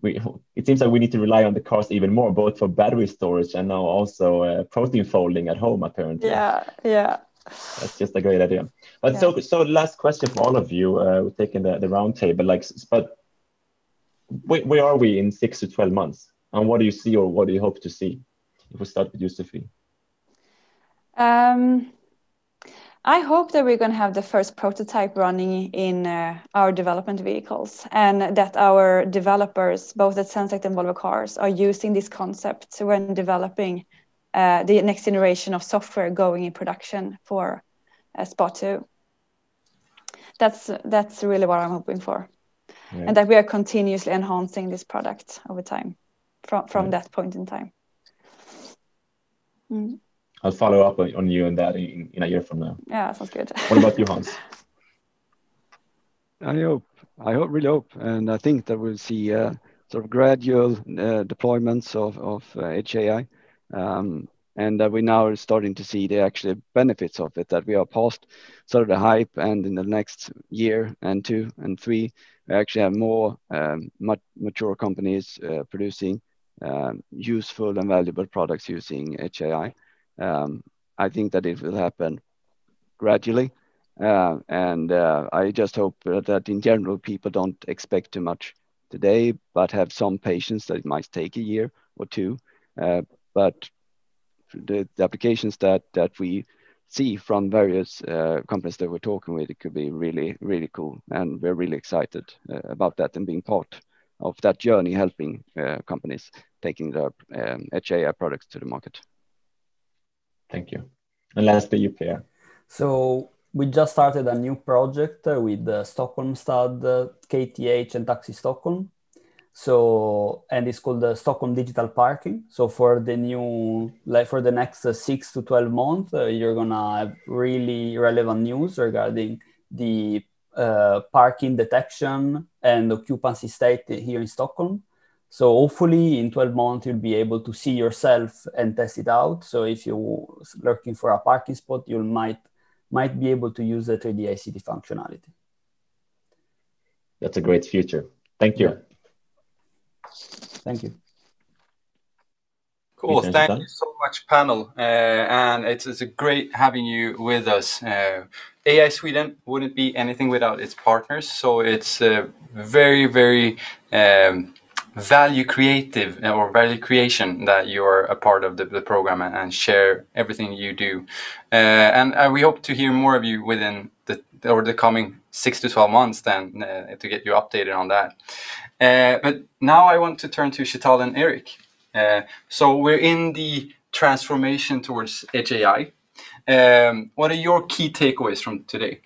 we it seems like we need to rely on the cars even more, both for battery storage and now also uh, protein folding at home, apparently. Yeah, yeah. That's just a great idea. But yeah. so, so last question for all of you. Uh, we're taking the, the round table. Like, but where, are we in six to twelve months? And what do you see, or what do you hope to see? If we start with you, Sofie. Um, I hope that we're going to have the first prototype running in uh, our development vehicles and that our developers, both at Zenseact and Volvo Cars, are using this concept when developing uh, the next generation of software going in production for uh, Spot 2. That's, that's really what I'm hoping for. Yeah. And that we are continuously enhancing this product over time from, from yeah. that point in time. Mm. I'll follow up on, you on that in, in a year from now. Yeah, sounds good. what about you, Hans? I hope, I hope, really hope, and I think that we'll see uh, sort of gradual uh, deployments of of uh, edge AI, um, and that we now are starting to see the actual benefits of it. That we are past sort of the hype, and in the next year and two and three, we actually have more um, mature companies uh, producing um, useful and valuable products using edge AI. Um, I think that it will happen gradually. Uh, and uh, I just hope that in general, people don't expect too much today, but have some patience that it might take a year or two. Uh, but the, the, applications that, that we see from various uh, companies that we're talking with, it could be really, really cool. And we're really excited uh, about that and being part of that journey, helping uh, companies taking their um, edge AI products to the market. Thank you. And lastly, you, Pier. So we just started a new project with uh, Stockholm Stad, KTH, and Taxi Stockholm. So and it's called the Stockholm Digital Parking. So for the new, like for the next uh, six to twelve months, uh, you're gonna have really relevant news regarding the uh, parking detection and occupancy state here in Stockholm. So hopefully in 12 months, you'll be able to see yourself and test it out. So if you're looking for a parking spot, you might, might be able to use the 3D AI City functionality. That's a great future. Thank you. Yeah. Thank you. Cool. Thank you so much, panel. Uh, and it's, it's a great having you with us. Uh, AI Sweden wouldn't be anything without its partners. So it's uh, very, very um, value creative uh, or value creation that you're a part of the, the program and, and, share everything you do. Uh, and uh, we hope to hear more of you within the or the coming six to 12 months then uh, to get you updated on that. Uh, but now I want to turn to Sheetal and Erik. Uh, so we're in the transformation towards edge AI. Um, what are your key takeaways from today?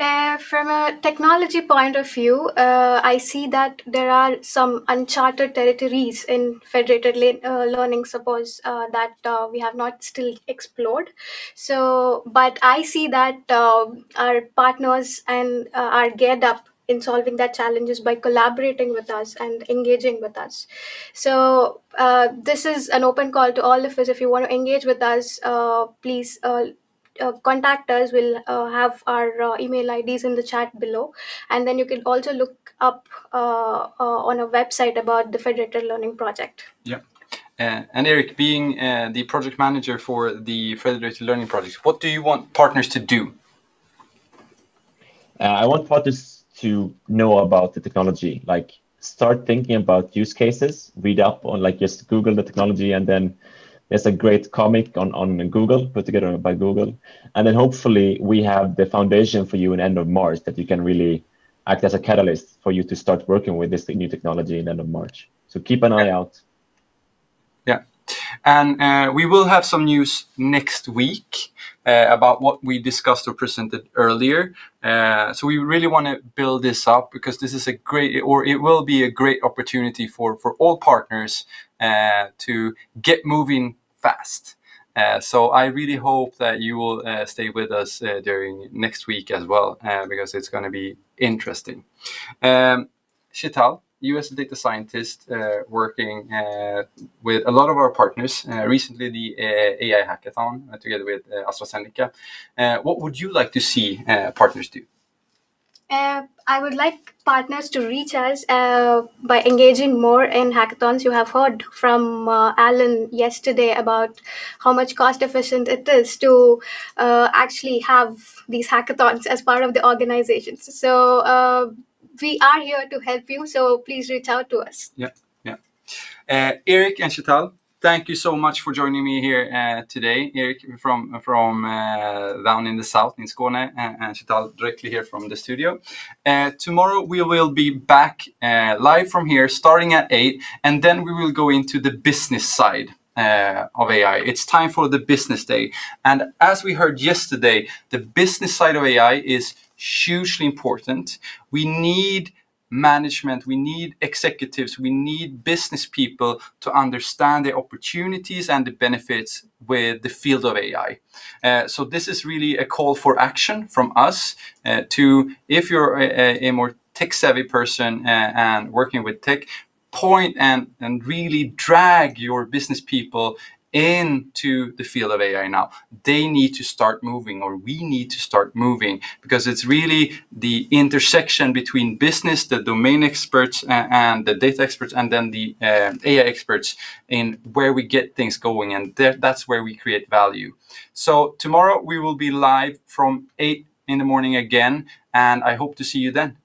Uh, from a technology point of view, uh, I see that there are some uncharted territories in federated le- uh, learning, suppose uh, that uh, we have not still explored. So, but I see that uh, our partners and are geared up in solving that challenges by collaborating with us and engaging with us. So, this is an open call to all of us. If you want to engage with us, please uh, contact us. We'll uh, have our uh, email IDs in the chat below. And then you can also look up uh, uh, on a website about the Federated Learning Project. Yeah. and Erik, being the project manager for the Federated Learning Project, what do you want partners to do? I want partners to know about the technology, like start thinking about use cases, read up on like just Google the technology and then there's a great comic on, on Google, put together by Google. And then hopefully we have the foundation for you in end of March that you can really act as a catalyst for you to start working with this new technology in end of March. So keep an eye out. Yeah. And uh, we will have some news next week uh, about what we discussed or presented earlier. Uh, so we really want to build this up because this is a great, or it will be a great opportunity for, for all partners to get moving fast. Uh, so I really hope that you will uh, stay with us uh, during next week as well, uh, because it's going to be interesting. Um, as a data scientist uh, working with a lot of our partners, recently the AI Hackathon together with AstraZeneca. what would you like to see partners do? Uh, I would like partners to reach us uh, by engaging more in hackathons. You have heard from uh, Alan yesterday about how much cost efficient it is to uh, actually have these hackathons as part of the organizations. So uh, we are here to help you. So please reach out to us. Yeah, yeah. Uh, Erik and Sheetal, thank you so much for joining me here uh, today. Erik from from uh, down in the south in Skåne, and, Sheetal directly here from the studio. Uh, tomorrow we will be back uh, live from here, starting at eight, and then we will go into the business side. Uh, of AI. It's time for the business day. And as we heard yesterday, the business side of AI is hugely important. We need management, we need executives, we need business people to understand the opportunities and the benefits with the field of AI. Uh, so this is really a call for action from us uh, to, if you're a, a more tech savvy person uh, and working with tech, point and, and really drag your business people into the field of AI now. They need to start moving, or we need to start moving, because it's really the intersection between business, the domain experts, and the data experts, and then the uh, AI experts in where we get things going, and that's where we create value. So tomorrow we will be live from 8 in the morning again, and I hope to see you then.